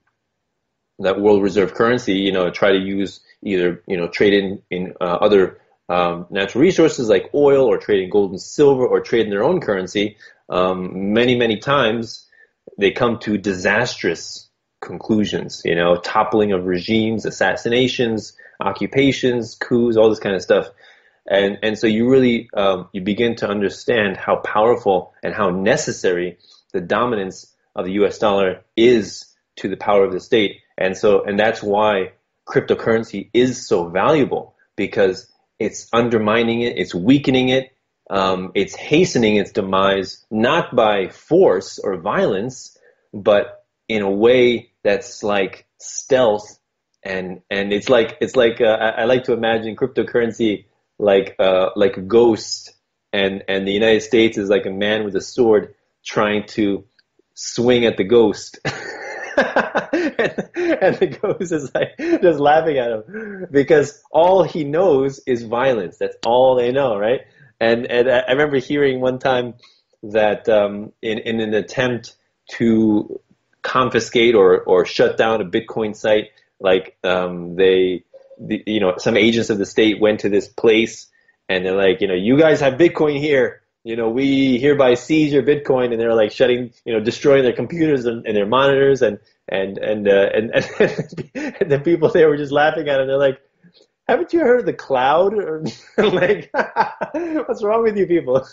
that world reserve currency. You know, try to use either you know trade in in uh, other um, natural resources like oil, or trade in gold and silver, or trade in their own currency. Um, many many times they come to disastrous conclusions. You know, toppling of regimes, assassinations, occupations, coups, all this kind of stuff. And and so you really um, you begin to understand how powerful and how necessary the dominance of the U.S. dollar is to the power of the state. And so and that's why cryptocurrency is so valuable because it's undermining it, it's weakening it, um, it's hastening its demise not by force or violence, but in a way that's like stealth. And and it's like it's like uh, I, I, like to imagine cryptocurrency like uh, like a ghost. And and the United States is like a man with a sword trying to swing at the ghost and, and the ghost is like just laughing at him because all he knows is violence that's all they know right and and I remember hearing one time that um, in in an attempt to confiscate or, or shut down a Bitcoin site. Like um, they, the, you know, some agents of the state went to this place and they're like, you know, you guys have Bitcoin here. You know, we hereby seize your Bitcoin, and they're like shutting, you know, destroying their computers and, and their monitors, and and and uh, and, and, the people there were just laughing at it. They're like, haven't you heard of the cloud? Or like, what's wrong with you people?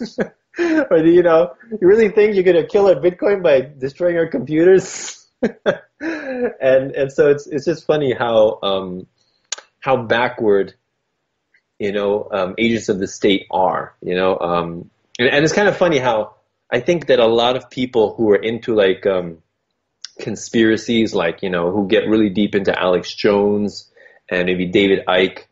or you know you really think you're gonna kill our Bitcoin by destroying our computers? and and so it's it's just funny how um, how backward you know um, agents of the state are. You know, um, and, and it's kind of funny how I think that a lot of people who are into like um, conspiracies, like you know, who get really deep into Alex Jones and maybe David Icke,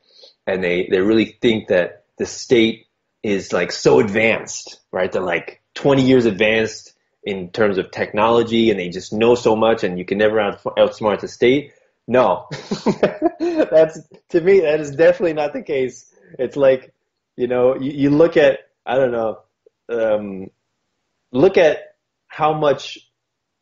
and they they really think that the state is like so advanced, right? They're like 20 years advanced in terms of technology and they just know so much and you can never outsmart the state. No, that's to me, that is definitely not the case. It's like, you know, you, you look at, I don't know, um, look at how much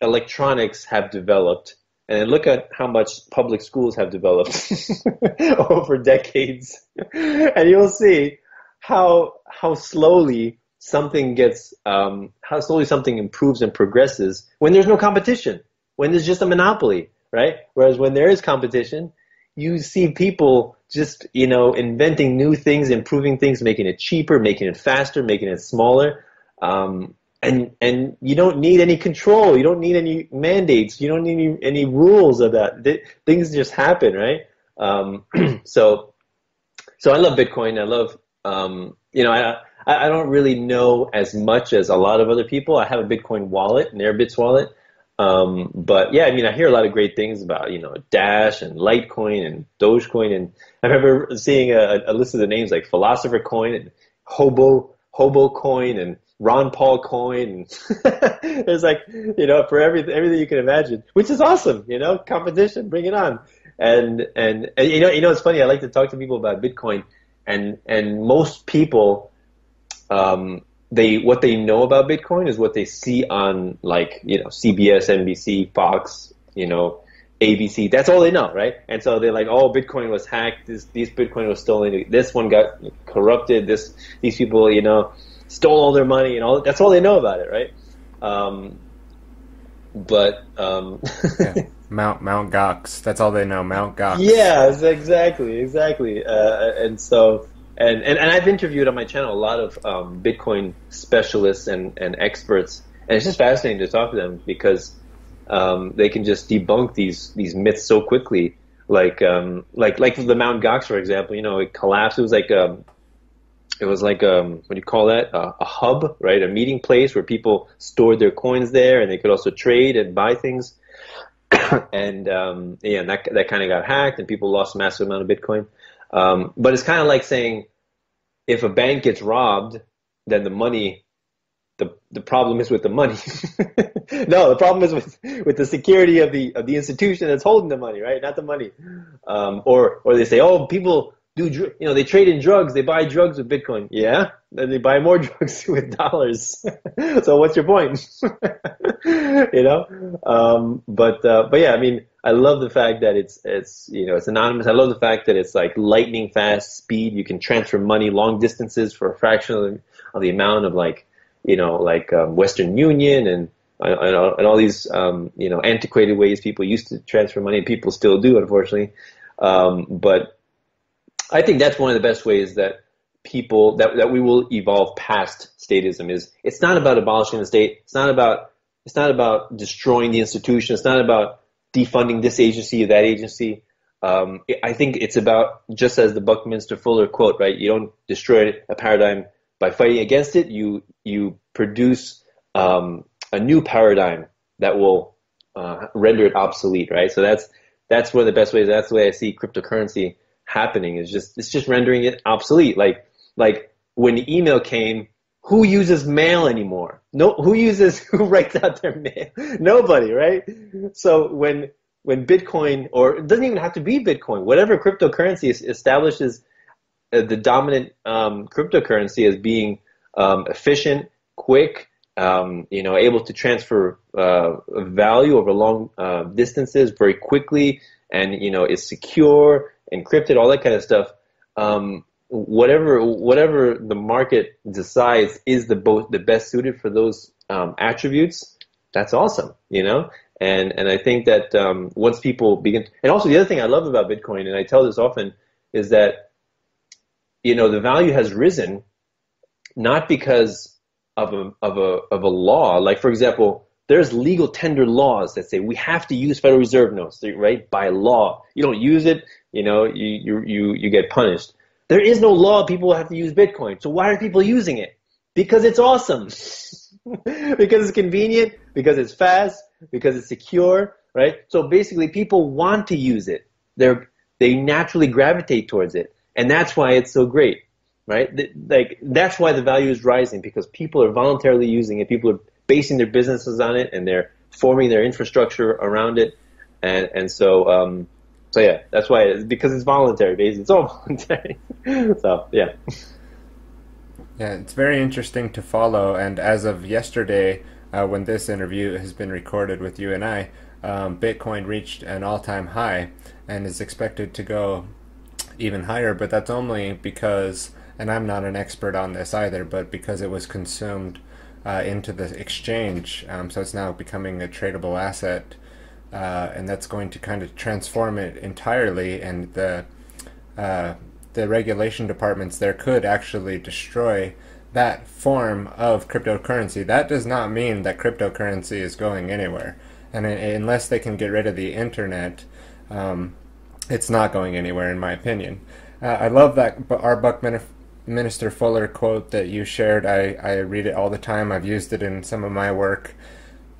electronics have developed and then look at how much public schools have developed over decades. And you'll see how how slowly something gets um, how slowly something improves and progresses when there's no competition when there's just a monopoly right? Whereas when there is competition you see people just you know inventing new things improving things making it cheaper making it faster making it smaller. Um, and and you don't need any control. You don't need any mandates. You don't need any, any rules of that. Th- things just happen right? Um, so so i love bitcoin. I love um, you know, I, I don't really know as much as a lot of other people. I have a Bitcoin wallet, an Airbitz wallet. Um, but yeah, I mean, I hear a lot of great things about, you know, Dash and Litecoin and Dogecoin. And I remember seeing a, a list of the names like Philosopher Coin and Hobo, Hobo Coin and Ron Paul Coin. There's like, you know, for everything, everything you can imagine, which is awesome, you know, competition, bring it on. And, and, and you know, you know, it's funny. I like to talk to people about Bitcoin and and most people um, they what they know about Bitcoin is what they see on like you know CBS, NBC, Fox, you know ABC. That's all they know, right? And so they're like, oh, Bitcoin was hacked. This these Bitcoin was stolen. This one got corrupted. This these people, you know, stole all their money and all. That's all they know about it, right? Um, but um, yeah. Mount Mount Gox. That's all they know. Mount Gox. Yeah, exactly, exactly. Uh, and so, and, and and I've interviewed on my channel a lot of um, Bitcoin specialists and and experts, and it's just fascinating to talk to them because um, they can just debunk these these myths so quickly. Like um, like like the Mount Gox, for example. You know, it collapsed. It was like um, it was like um, what do you call that? Uh, a hub, right? A meeting place where people stored their coins there, and they could also trade and buy things. and um, yeah, that that kind of got hacked, and people lost a massive amount of Bitcoin. Um, but it's kind of like saying, if a bank gets robbed, then the money, the the problem is with the money. no, the problem is with with the security of the of the institution that's holding the money, right? Not the money. Um, or or they say, oh, people do you know they trade in drugs, they buy drugs with Bitcoin. Yeah, then they buy more drugs with dollars. so what's your point? you know, um, but uh, but yeah, I mean, I love the fact that it's it's you know it's anonymous. I love the fact that it's like lightning fast speed. You can transfer money long distances for a fraction of the, of the amount of like you know like um, Western Union and and, and all these um, you know antiquated ways people used to transfer money. People still do, unfortunately. Um, but I think that's one of the best ways that people that, that we will evolve past statism is it's not about abolishing the state. It's not about it's not about destroying the institution. It's not about defunding this agency or that agency. Um, i think it's about just as the buckminster fuller quote right? You don't destroy a paradigm by fighting against it. You you produce um, a new paradigm that will uh, render it obsolete right? So that's that's one of the best ways. That's the way i see cryptocurrency happening is just it's just rendering it obsolete like like when email came, who uses mail anymore? No, who uses who writes out their mail? Nobody, right? So when when Bitcoin, or it doesn't even have to be Bitcoin, whatever cryptocurrency establishes uh, the dominant um, cryptocurrency as being um, efficient, quick, um, you know, able to transfer uh, value over long uh, distances very quickly, and you know, is secure, encrypted, all that kind of stuff. Um, whatever whatever the market decides is the both the best suited for those um, attributes, that's awesome, you know. And and I think that um, once people begin, and also the other thing I love about Bitcoin, and I tell this often, is that you know the value has risen, not because of a of a of a law. Like for example, there's legal tender laws that say we have to use Federal Reserve notes, right? By law, you don't use it, you know, you you you, you get punished. There is no law people have to use Bitcoin. So why are people using it? Because it's awesome. because it's convenient, because it's fast, because it's secure, right? So basically people want to use it. They're they naturally gravitate towards it. And that's why it's so great, right? Like that's why the value is rising because people are voluntarily using it. People are basing their businesses on it and they're forming their infrastructure around it. And and so um, so yeah, that's why it's because it's voluntary. Basically, it's all voluntary. so yeah. Yeah, it's very interesting to follow. And as of yesterday, uh, when this interview has been recorded with you and I, um, Bitcoin reached an all-time high and is expected to go even higher. But that's only because, and I'm not an expert on this either, but because it was consumed uh, into the exchange, um, so it's now becoming a tradable asset uh, and that's going to kind of transform it entirely. And the uh, the regulation departments there could actually destroy that form of cryptocurrency. That does not mean that cryptocurrency is going anywhere, and unless they can get rid of the internet, um, it's not going anywhere, in my opinion. Uh, I love that our Fuller quote that you shared. I, I read it all the time. I've used it in some of my work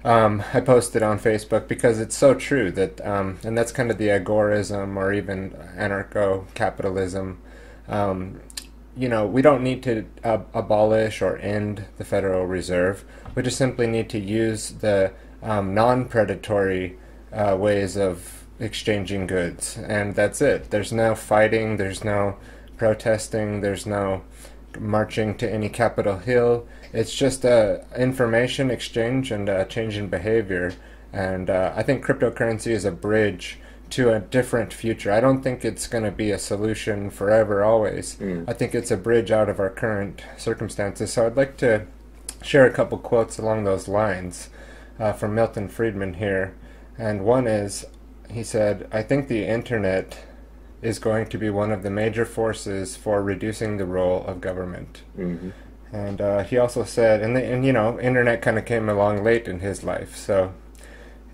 um, I posted it on Facebook because it's so true that, um, and that's kind of the agorism or even anarcho capitalism. Um, you know, we don't need to uh, abolish or end the Federal Reserve. We just simply need to use the um, non predatory uh, ways of exchanging goods. And that's it. There's no fighting, there's no protesting, there's no marching to any Capitol Hill it's just a information exchange and a change in behavior. And uh, I think cryptocurrency is a bridge to a different future. I don't think it's going to be a solution forever, always. Mm. I think it's a bridge out of our current circumstances. So I'd like to share a couple quotes along those lines uh, from Milton Friedman here. And one is he said, I think the internet is going to be one of the major forces for reducing the role of government. Mm-hmm. And uh, he also said, and, the, and you know, internet kind of came along late in his life, so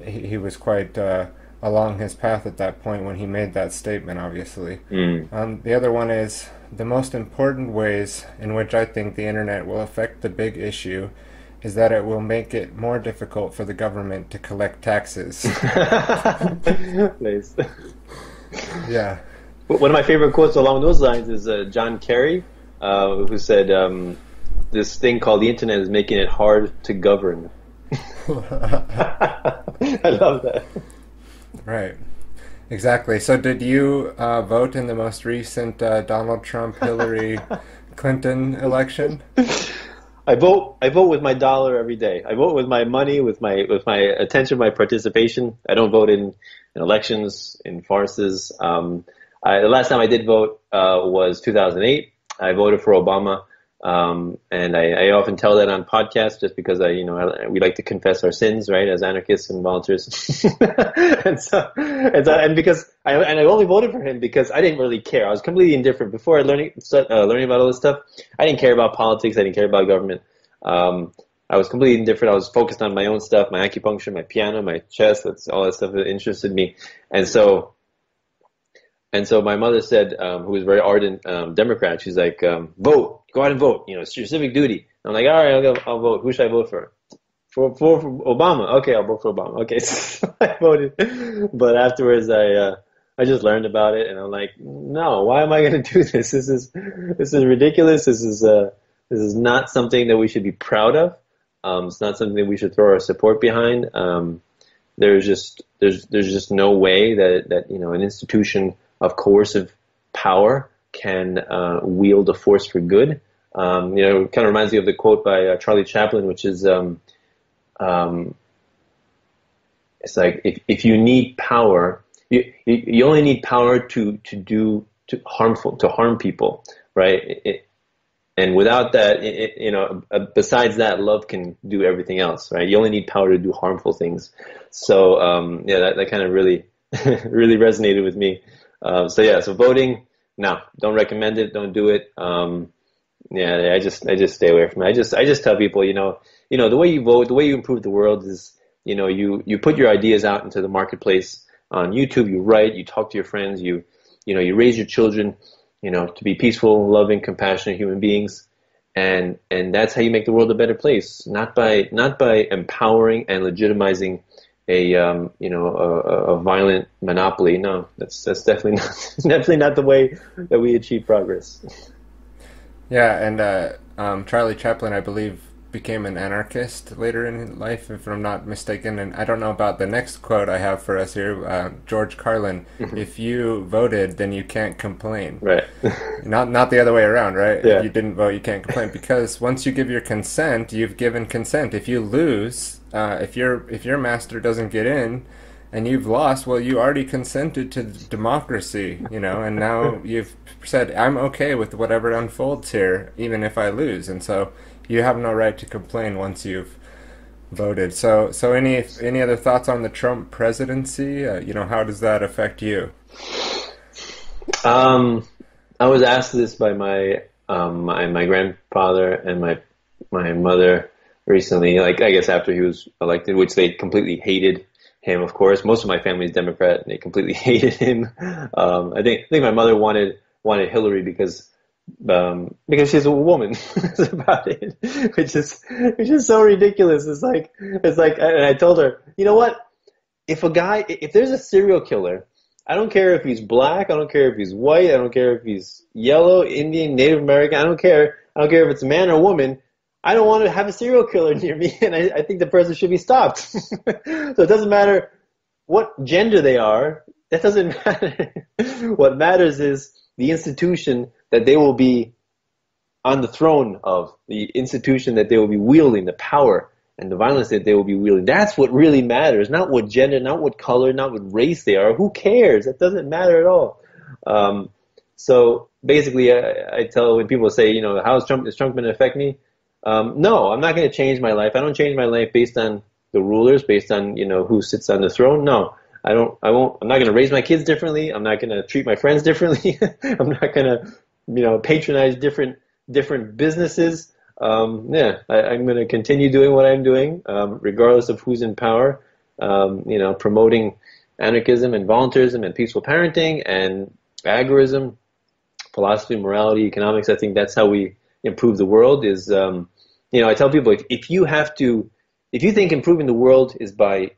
he, he was quite uh, along his path at that point when he made that statement, obviously. Mm. Um, the other one is the most important ways in which I think the internet will affect the big issue is that it will make it more difficult for the government to collect taxes. nice. Yeah. One of my favorite quotes along those lines is uh, John Kerry, uh, who said, um, this thing called the internet is making it hard to govern. I love that. Right. Exactly. So, did you uh, vote in the most recent uh, Donald Trump Hillary Clinton election? I vote. I vote with my dollar every day. I vote with my money, with my with my attention, my participation. I don't vote in, in elections, in farces. Um, I, the last time I did vote uh, was 2008. I voted for Obama. Um, and I, I, often tell that on podcasts just because I, you know, I, we like to confess our sins, right, as anarchists and volunteers. and so, and, so, and because I, and I only voted for him because I didn't really care. I was completely indifferent before learning, uh, learning about all this stuff. I didn't care about politics. I didn't care about government. Um, I was completely indifferent. I was focused on my own stuff, my acupuncture, my piano, my chess. That's all that stuff that interested me. And so, and so my mother said, um, who was very ardent um, Democrat, she's like, um, vote, go out and vote. You know, it's your civic duty. I'm like, all right, I'll, go, I'll vote. Who should I vote for? For, for, for Obama. Okay, I'll vote for Obama. Okay, so I voted. But afterwards, I uh, I just learned about it, and I'm like, no, why am I going to do this? This is this is ridiculous. This is uh, this is not something that we should be proud of. Um, it's not something that we should throw our support behind. Um, there's just there's there's just no way that that you know an institution of coercive power can uh, wield a force for good. Um, you know, it kind of reminds me of the quote by uh, Charlie Chaplin, which is, um, um, "It's like if if you need power, you you only need power to to do to harmful to harm people, right? It, it, and without that, it, you know, uh, besides that, love can do everything else, right? You only need power to do harmful things. So um, yeah, that, that kind of really really resonated with me. Um, so yeah, so voting, no, don't recommend it. Don't do it. Um, yeah, I just I just stay away from it. I just I just tell people, you know, you know, the way you vote, the way you improve the world is, you know, you you put your ideas out into the marketplace on YouTube. You write, you talk to your friends, you you know, you raise your children, you know, to be peaceful, loving, compassionate human beings, and and that's how you make the world a better place. Not by not by empowering and legitimizing a um, you know a, a, violent monopoly. No, that's that's definitely not definitely not the way that we achieve progress. Yeah, and uh, um, Charlie Chaplin, I believe, became an anarchist later in life, if I'm not mistaken. And I don't know about the next quote I have for us here, uh, George Carlin. Mm-hmm. If you voted, then you can't complain. Right. not not the other way around, right? Yeah. If you didn't vote, you can't complain because once you give your consent, you've given consent. If you lose, uh, if your if your master doesn't get in, and you've lost, well, you already consented to democracy, you know, and now you've said I'm okay with whatever unfolds here, even if I lose, and so you have no right to complain once you've voted. So, so any any other thoughts on the Trump presidency? Uh, you know, how does that affect you? Um, I was asked this by my um, my my grandfather and my my mother recently. Like I guess after he was elected, which they completely hated him. Of course, most of my family is Democrat, and they completely hated him. Um, I think I think my mother wanted wanted Hillary because um, because she's a woman. About it. Which is which is so ridiculous. It's like it's like, and I told her, you know what? If a guy, if there's a serial killer, I don't care if he's black, I don't care if he's white, I don't care if he's yellow, Indian, Native American, I don't care. I don't care if it's a man or woman. I don't want to have a serial killer near me, and I, I think the person should be stopped. so it doesn't matter what gender they are. That doesn't matter. what matters is the institution that they will be on the throne of, the institution that they will be wielding, the power and the violence that they will be wielding. That's what really matters, not what gender, not what color, not what race they are. Who cares? That doesn't matter at all. Um, so basically, I, I, tell when people say, you know, how is Trump, is Trump going to affect me? Um, no, I'm not going to change my life. I don't change my life based on the rulers, based on, you know, who sits on the throne. No, I don't, I won't, I'm not going to raise my kids differently. I'm not going to treat my friends differently. I'm not going to you know patronize different different businesses. Um, yeah, I, am going to continue doing what I'm doing, um, regardless of who's in power. Um, you know, promoting anarchism and voluntarism and peaceful parenting and agorism, philosophy, morality, economics. I think that's how we improve the world. Is um, you know, I tell people if, if you have to, if you think improving the world is by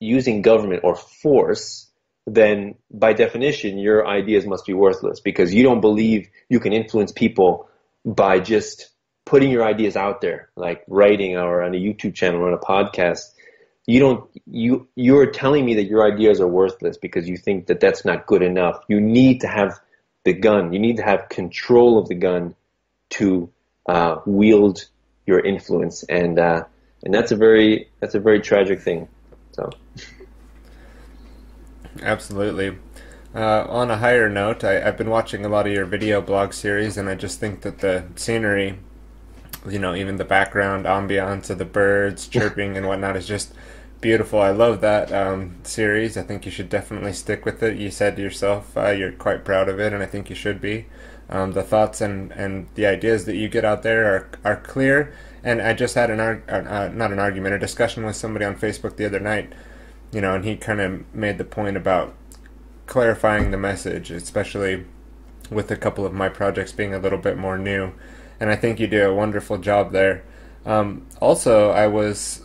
using government or force, then by definition, your ideas must be worthless because you don't believe you can influence people by just putting your ideas out there, like writing or on a YouTube channel or on a podcast. you don't you you're telling me that your ideas are worthless because you think that that's not good enough. You need to have the gun. You need to have control of the gun to uh, wield your influence, and uh, and that's a very that's a very tragic thing. So, absolutely. Uh, on a higher note, I, have been watching a lot of your video blog series, and I just think that the scenery, you know, even the background ambiance of the birds chirping and whatnot is just beautiful. I love that um, series. I think you should definitely stick with it. You said to yourself uh, you're quite proud of it, and I think you should be. Um, the thoughts and, and the ideas that you get out there are, are clear. And I just had an arg- uh not an argument, a discussion with somebody on Facebook the other night, you know, and he kind of made the point about clarifying the message, especially with a couple of my projects being a little bit more new. And I think you do a wonderful job there. Um, also, I was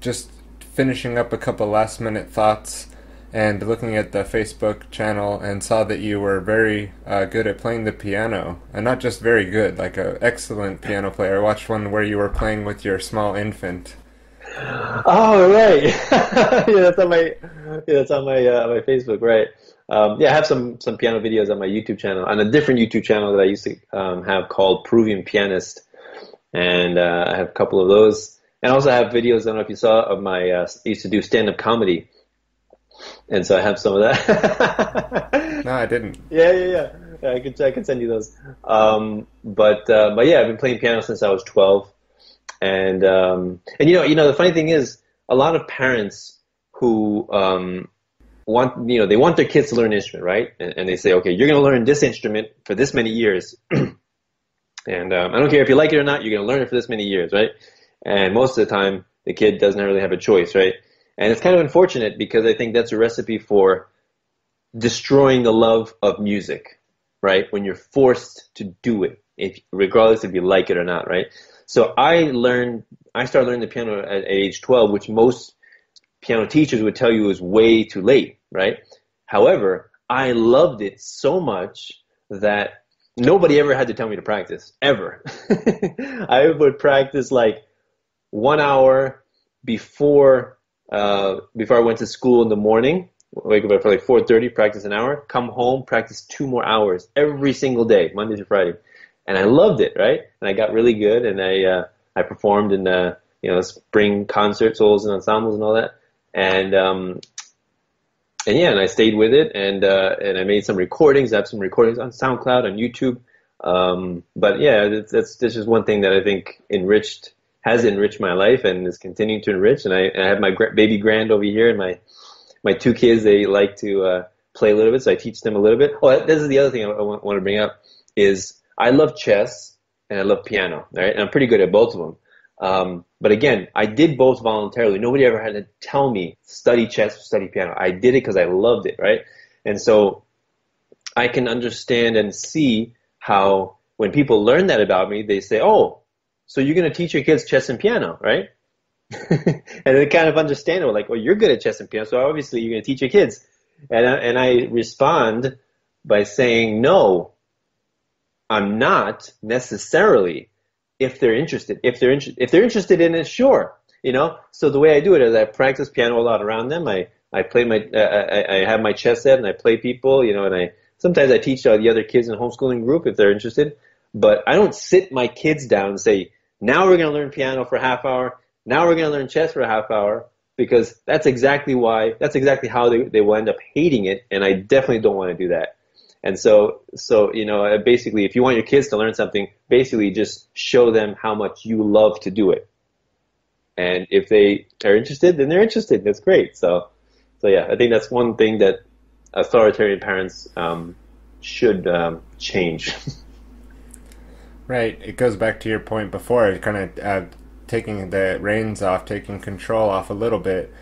just finishing up a couple last minute thoughts and looking at the Facebook channel and saw that you were very uh, good at playing the piano, and not just very good, like an excellent piano player. I watched one where you were playing with your small infant. Oh right, yeah, that's on my yeah, that's on my uh, my Facebook, right? Um, yeah, I have some some piano videos on my YouTube channel, on a different YouTube channel that I used to um, have called Peruvian Pianist, and uh, I have a couple of those, and also I have videos. I don't know if you saw of my uh, I used to do stand up comedy and so I have some of that. no, I didn't. Yeah, yeah, yeah. yeah I could I could send you those. Um, but uh, but yeah, I've been playing piano since I was twelve, and um, and you know you know the funny thing is a lot of parents who um, want you know they want their kids to learn an instrument, right? And, and they say, okay, you're going to learn this instrument for this many years, and um, I don't care if you like it or not, you're going to learn it for this many years, right? And most of the time, the kid doesn't really have a choice, right? And it's kind of unfortunate because I think that's a recipe for destroying the love of music, right? When you're forced to do it, if regardless if you like it or not, right? So I learned, I started learning the piano at age 12, which most piano teachers would tell you is way too late, right? However, I loved it so much that nobody ever had to tell me to practice, ever. I would practice like one hour before uh, before I went to school in the morning. Wake up at like 4:30, practice an hour, come home, practice two more hours every single day, Monday to Friday, and I loved it, right? And I got really good, and I uh, I performed in uh, you know spring concerts, solos and ensembles and all that, and um, and yeah, and I stayed with it, and uh, and I made some recordings. I have some recordings on SoundCloud, on YouTube. Um, but yeah, that's, that's, that's just one thing that I think enriched has enriched my life and is continuing to enrich. And I, I have my baby grand over here, and my my two kids they like to uh, play a little bit, so I teach them a little bit. Oh, this is the other thing I, I want, want to bring up is I love chess and I love piano, right? And I'm pretty good at both of them. Um, but again, I did both voluntarily. Nobody ever had to tell me study chess study piano. I did it because I loved it, right? And so I can understand and see how when people learn that about me, they say, "Oh, so you're going to teach your kids chess and piano, right? and they kind of understandable, like, well, you're good at chess and piano, so obviously you're going to teach your kids. And I, and I respond by saying, no, I'm not necessarily. If they're interested, if they're inter- if they're interested in it, sure, you know. So the way I do it is I practice piano a lot around them. I I play my uh, I, I have my chess set and I play people, you know, and I sometimes I teach uh, the other kids in homeschooling group if they're interested. But I don't sit my kids down and say, now we're going to learn piano for a half hour. Now we're going to learn chess for a half hour because that's exactly why, that's exactly how they, they will end up hating it. And I definitely don't want to do that. And so, so, you know, basically, if you want your kids to learn something, basically just show them how much you love to do it. And if they are interested, then they're interested. That's great. So, so yeah, I think that's one thing that authoritarian parents um, should um, change. Right. It goes back to your point before, kind of uh, taking the reins off, taking control off a little bit,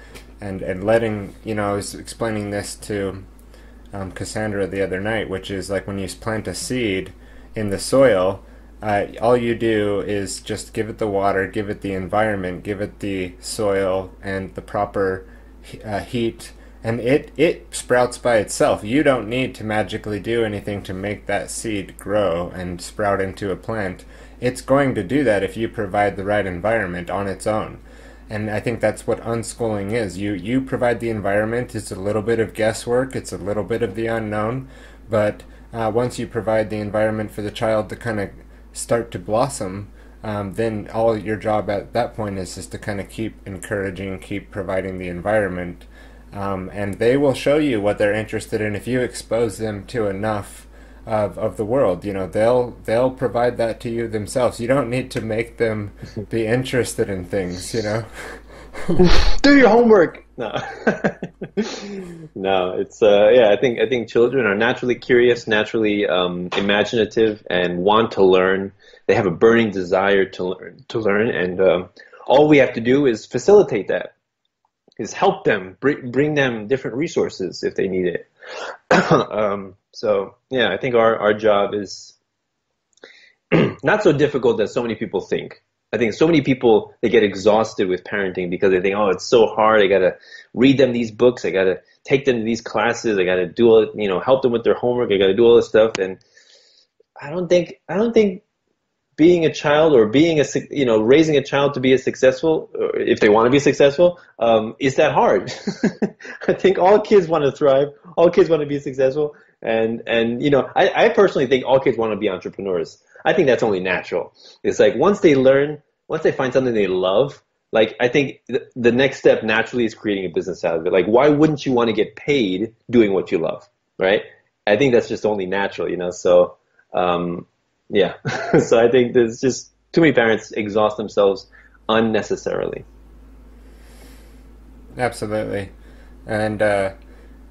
and and letting you know. I was explaining this to um, Cassandra the other night, which is like when you plant a seed in the soil. Uh, all you do is just give it the water, give it the environment, give it the soil and the proper uh, heat and it it sprouts by itself. You don't need to magically do anything to make that seed grow and sprout into a plant. It's going to do that if you provide the right environment on its own. And I think that's what unschooling is. You you provide the environment. It's a little bit of guesswork. It's a little bit of the unknown, but uh, once you provide the environment for the child to kind of start to blossom, um, then all your job at that point is just to kind of keep encouraging, keep providing the environment, um, and they will show you what they're interested in if you expose them to enough of, of the world. You know, they'll they'll provide that to you themselves. You don't need to make them be interested in things. You know. Do your homework. No, no. It's uh, yeah. I think I think children are naturally curious, naturally um, imaginative, and want to learn. They have a burning desire to learn, to learn, and um, all we have to do is facilitate that. Is help them, bring, bring them different resources if they need it. um, so yeah, I think our, our job is not so difficult as so many people think. I think so many people they get exhausted with parenting because they think, oh, it's so hard. I gotta read them these books. I gotta take them to these classes. I gotta do all, you know, help them with their homework. I gotta do all this stuff. And I don't think I don't think being a child or being a you know raising a child to be a successful if they want to be successful um, is that hard i think all kids want to thrive all kids want to be successful and and you know I, I personally think all kids want to be entrepreneurs i think that's only natural it's like once they learn once they find something they love like i think th- the next step naturally is creating a business out of it like why wouldn't you want to get paid doing what you love right i think that's just only natural you know so um, yeah. so I think there's just too many parents exhaust themselves unnecessarily. Absolutely. And uh,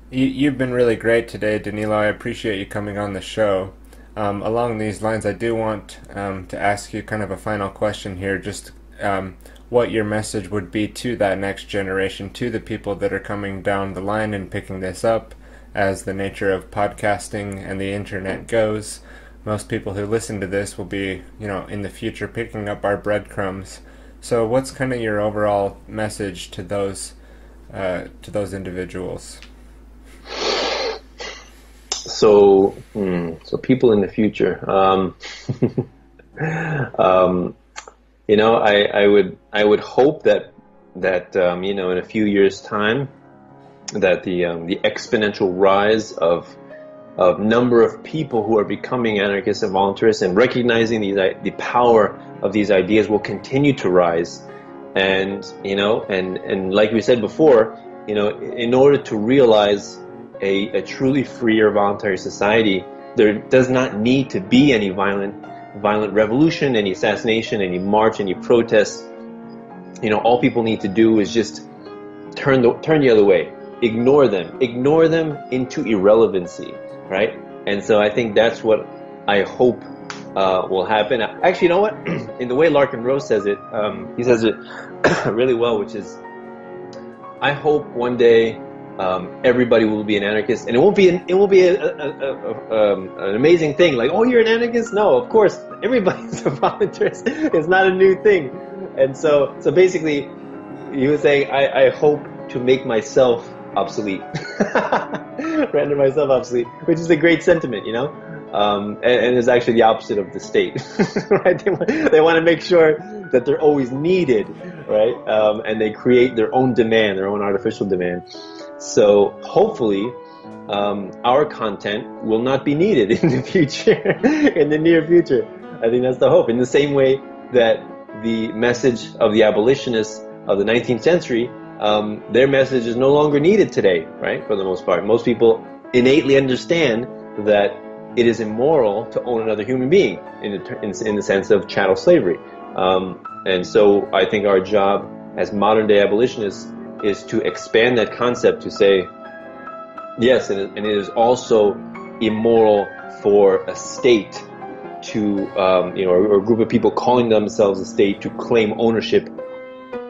you, you've been really great today, Danilo. I appreciate you coming on the show. Um, along these lines, I do want um, to ask you kind of a final question here. Just um, what your message would be to that next generation, to the people that are coming down the line and picking this up as the nature of podcasting and the internet goes most people who listen to this will be, you know, in the future picking up our breadcrumbs. So, what's kind of your overall message to those uh, to those individuals? So, hmm, so people in the future. Um, um, you know, I, I would I would hope that that um, you know in a few years' time that the um, the exponential rise of of number of people who are becoming anarchists and voluntarists and recognizing these, the power of these ideas will continue to rise. And, you know, and, and like we said before, you know, in order to realize a, a truly freer voluntary society, there does not need to be any violent, violent revolution, any assassination, any march, any protest. You know, all people need to do is just turn the, turn the other way, ignore them, ignore them into irrelevancy right? And so I think that's what I hope uh, will happen. Actually, you know what? In the way Larken Rose says it, um, he says it really well, which is, I hope one day um, everybody will be an anarchist, and it won't be an, it won't be a, a, a, um, an amazing thing. Like, oh, you're an anarchist? No, of course, everybody's a voluntarist. it's not a new thing. And so, so basically, he was saying, I, I hope to make myself obsolete, render myself obsolete, which is a great sentiment, you know. Um, and, and, it's actually the opposite of the state, right? They, they want to make sure that they're always needed, right? Um, and they create their own demand, their own artificial demand. So hopefully, um, our content will not be needed in the future, in the near future. I think that's the hope. In the same way that the message of the abolitionists of the 19th century um, their message is no longer needed today, right? For the most part, most people innately understand that it is immoral to own another human being in the, in, in the sense of chattel slavery. Um, and so I think our job as modern day abolitionists is to expand that concept to say, yes, and it is also immoral for a state to, um, you know, or a group of people calling themselves a state to claim ownership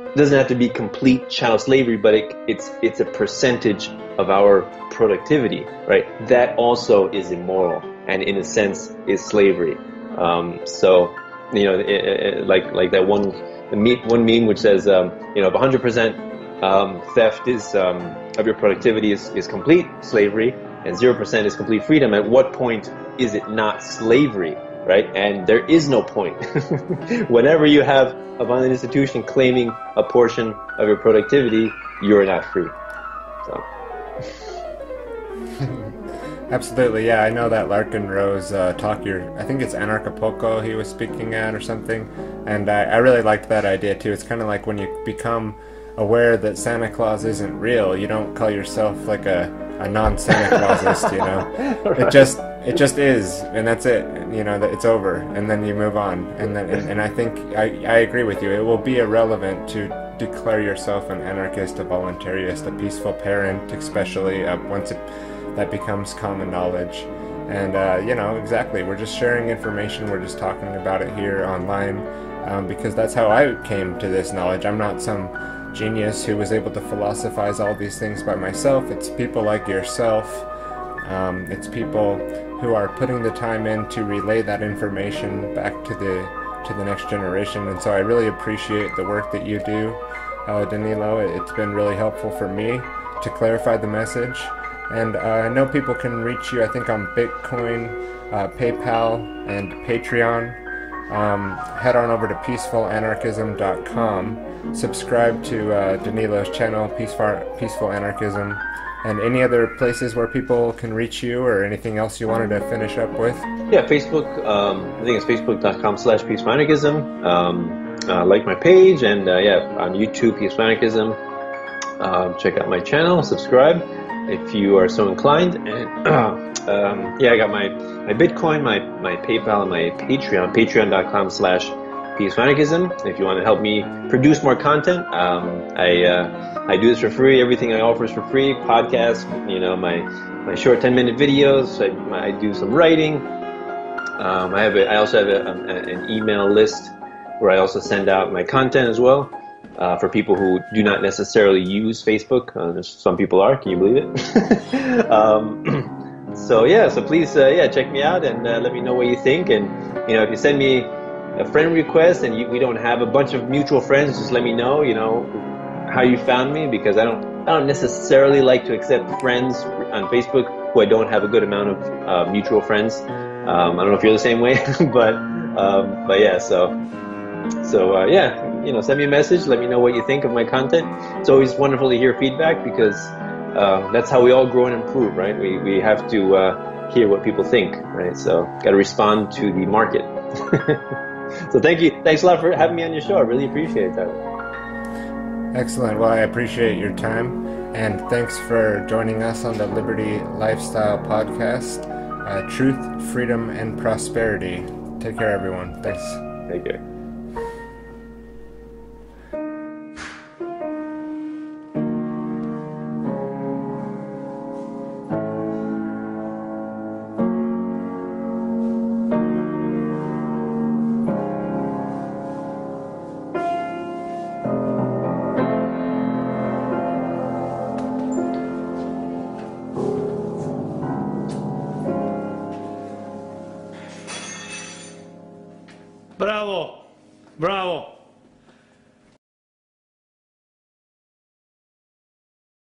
It doesn't have to be complete chattel slavery, but it, it's it's a percentage of our productivity, right? That also is immoral, and in a sense is slavery. Um, so, you know, it, it, like like that one the meet one meme which says, um, you know, if 100% um, theft is um, of your productivity is, is complete slavery, and 0% is complete freedom, at what point is it not slavery? right? And there is no point. Whenever you have a violent institution claiming a portion of your productivity, you're not free. So. Absolutely, yeah. I know that Larken Rose uh, talk. Your, I think it's Anarchapulco he was speaking at or something, and I, I really liked that idea too. It's kind of like when you become aware that Santa Claus isn't real, you don't call yourself like a, a non Santa Clausist, you know. right. It just it just is, and that's it. You know, that it's over, and then you move on. And then, and, and I think I, I agree with you. It will be irrelevant to declare yourself an anarchist, a voluntarist, a peaceful parent, especially uh, once it that becomes common knowledge. And, uh, you know, exactly, we're just sharing information, we're just talking about it here online um, because that's how I came to this knowledge. I'm not some genius who was able to philosophize all these things by myself. It's people like yourself, um, it's people who are putting the time in to relay that information back to the to the next generation. And so I really appreciate the work that you do, uh, Danilo. It's been really helpful for me to clarify the message and uh, I know people can reach you, I think, on Bitcoin, uh, PayPal, and Patreon. Um, head on over to peacefulanarchism.com. Subscribe to uh, Danilo's channel, Peaceful, Peaceful Anarchism, and any other places where people can reach you or anything else you wanted to finish up with. Yeah, Facebook. Um, I think it's facebook.com slash peacefulanarchism. Um, uh, like my page, and uh, yeah, on YouTube, Peaceful Anarchism. Um, check out my channel, subscribe if you are so inclined. And um, yeah, I got my, my Bitcoin, my, my PayPal, and my Patreon, patreon.com slash peacefulanarchism. If you want to help me produce more content, um, I, uh, I do this for free. Everything I offer is for free. Podcasts, you know, my, my short 10 minute videos. I, I do some writing. Um, I have a, I also have a, a, an email list where I also send out my content as well uh, for people who do not necessarily use Facebook. Uh, some people are. Can you believe it? um, so yeah, so please, uh, yeah, check me out and uh, let me know what you think. And you know, if you send me a friend request and you, we don't have a bunch of mutual friends, just let me know. You know how you found me because I don't, I don't necessarily like to accept friends on Facebook who I don't have a good amount of uh, mutual friends. Um, I don't know if you're the same way, but um, but yeah, so so uh, yeah, you know, send me a message. Let me know what you think of my content. It's always wonderful to hear feedback because uh, that's how we all grow and improve, right? We, we have to uh, hear what people think, right? So got to respond to the market. so thank you. Thanks a lot for having me on your show. I really appreciate that. Excellent. Well, I appreciate your time. And thanks for joining us on the Liberty Lifestyle Podcast. Uh, truth, freedom, and prosperity. Take care, everyone. Thanks. Take care.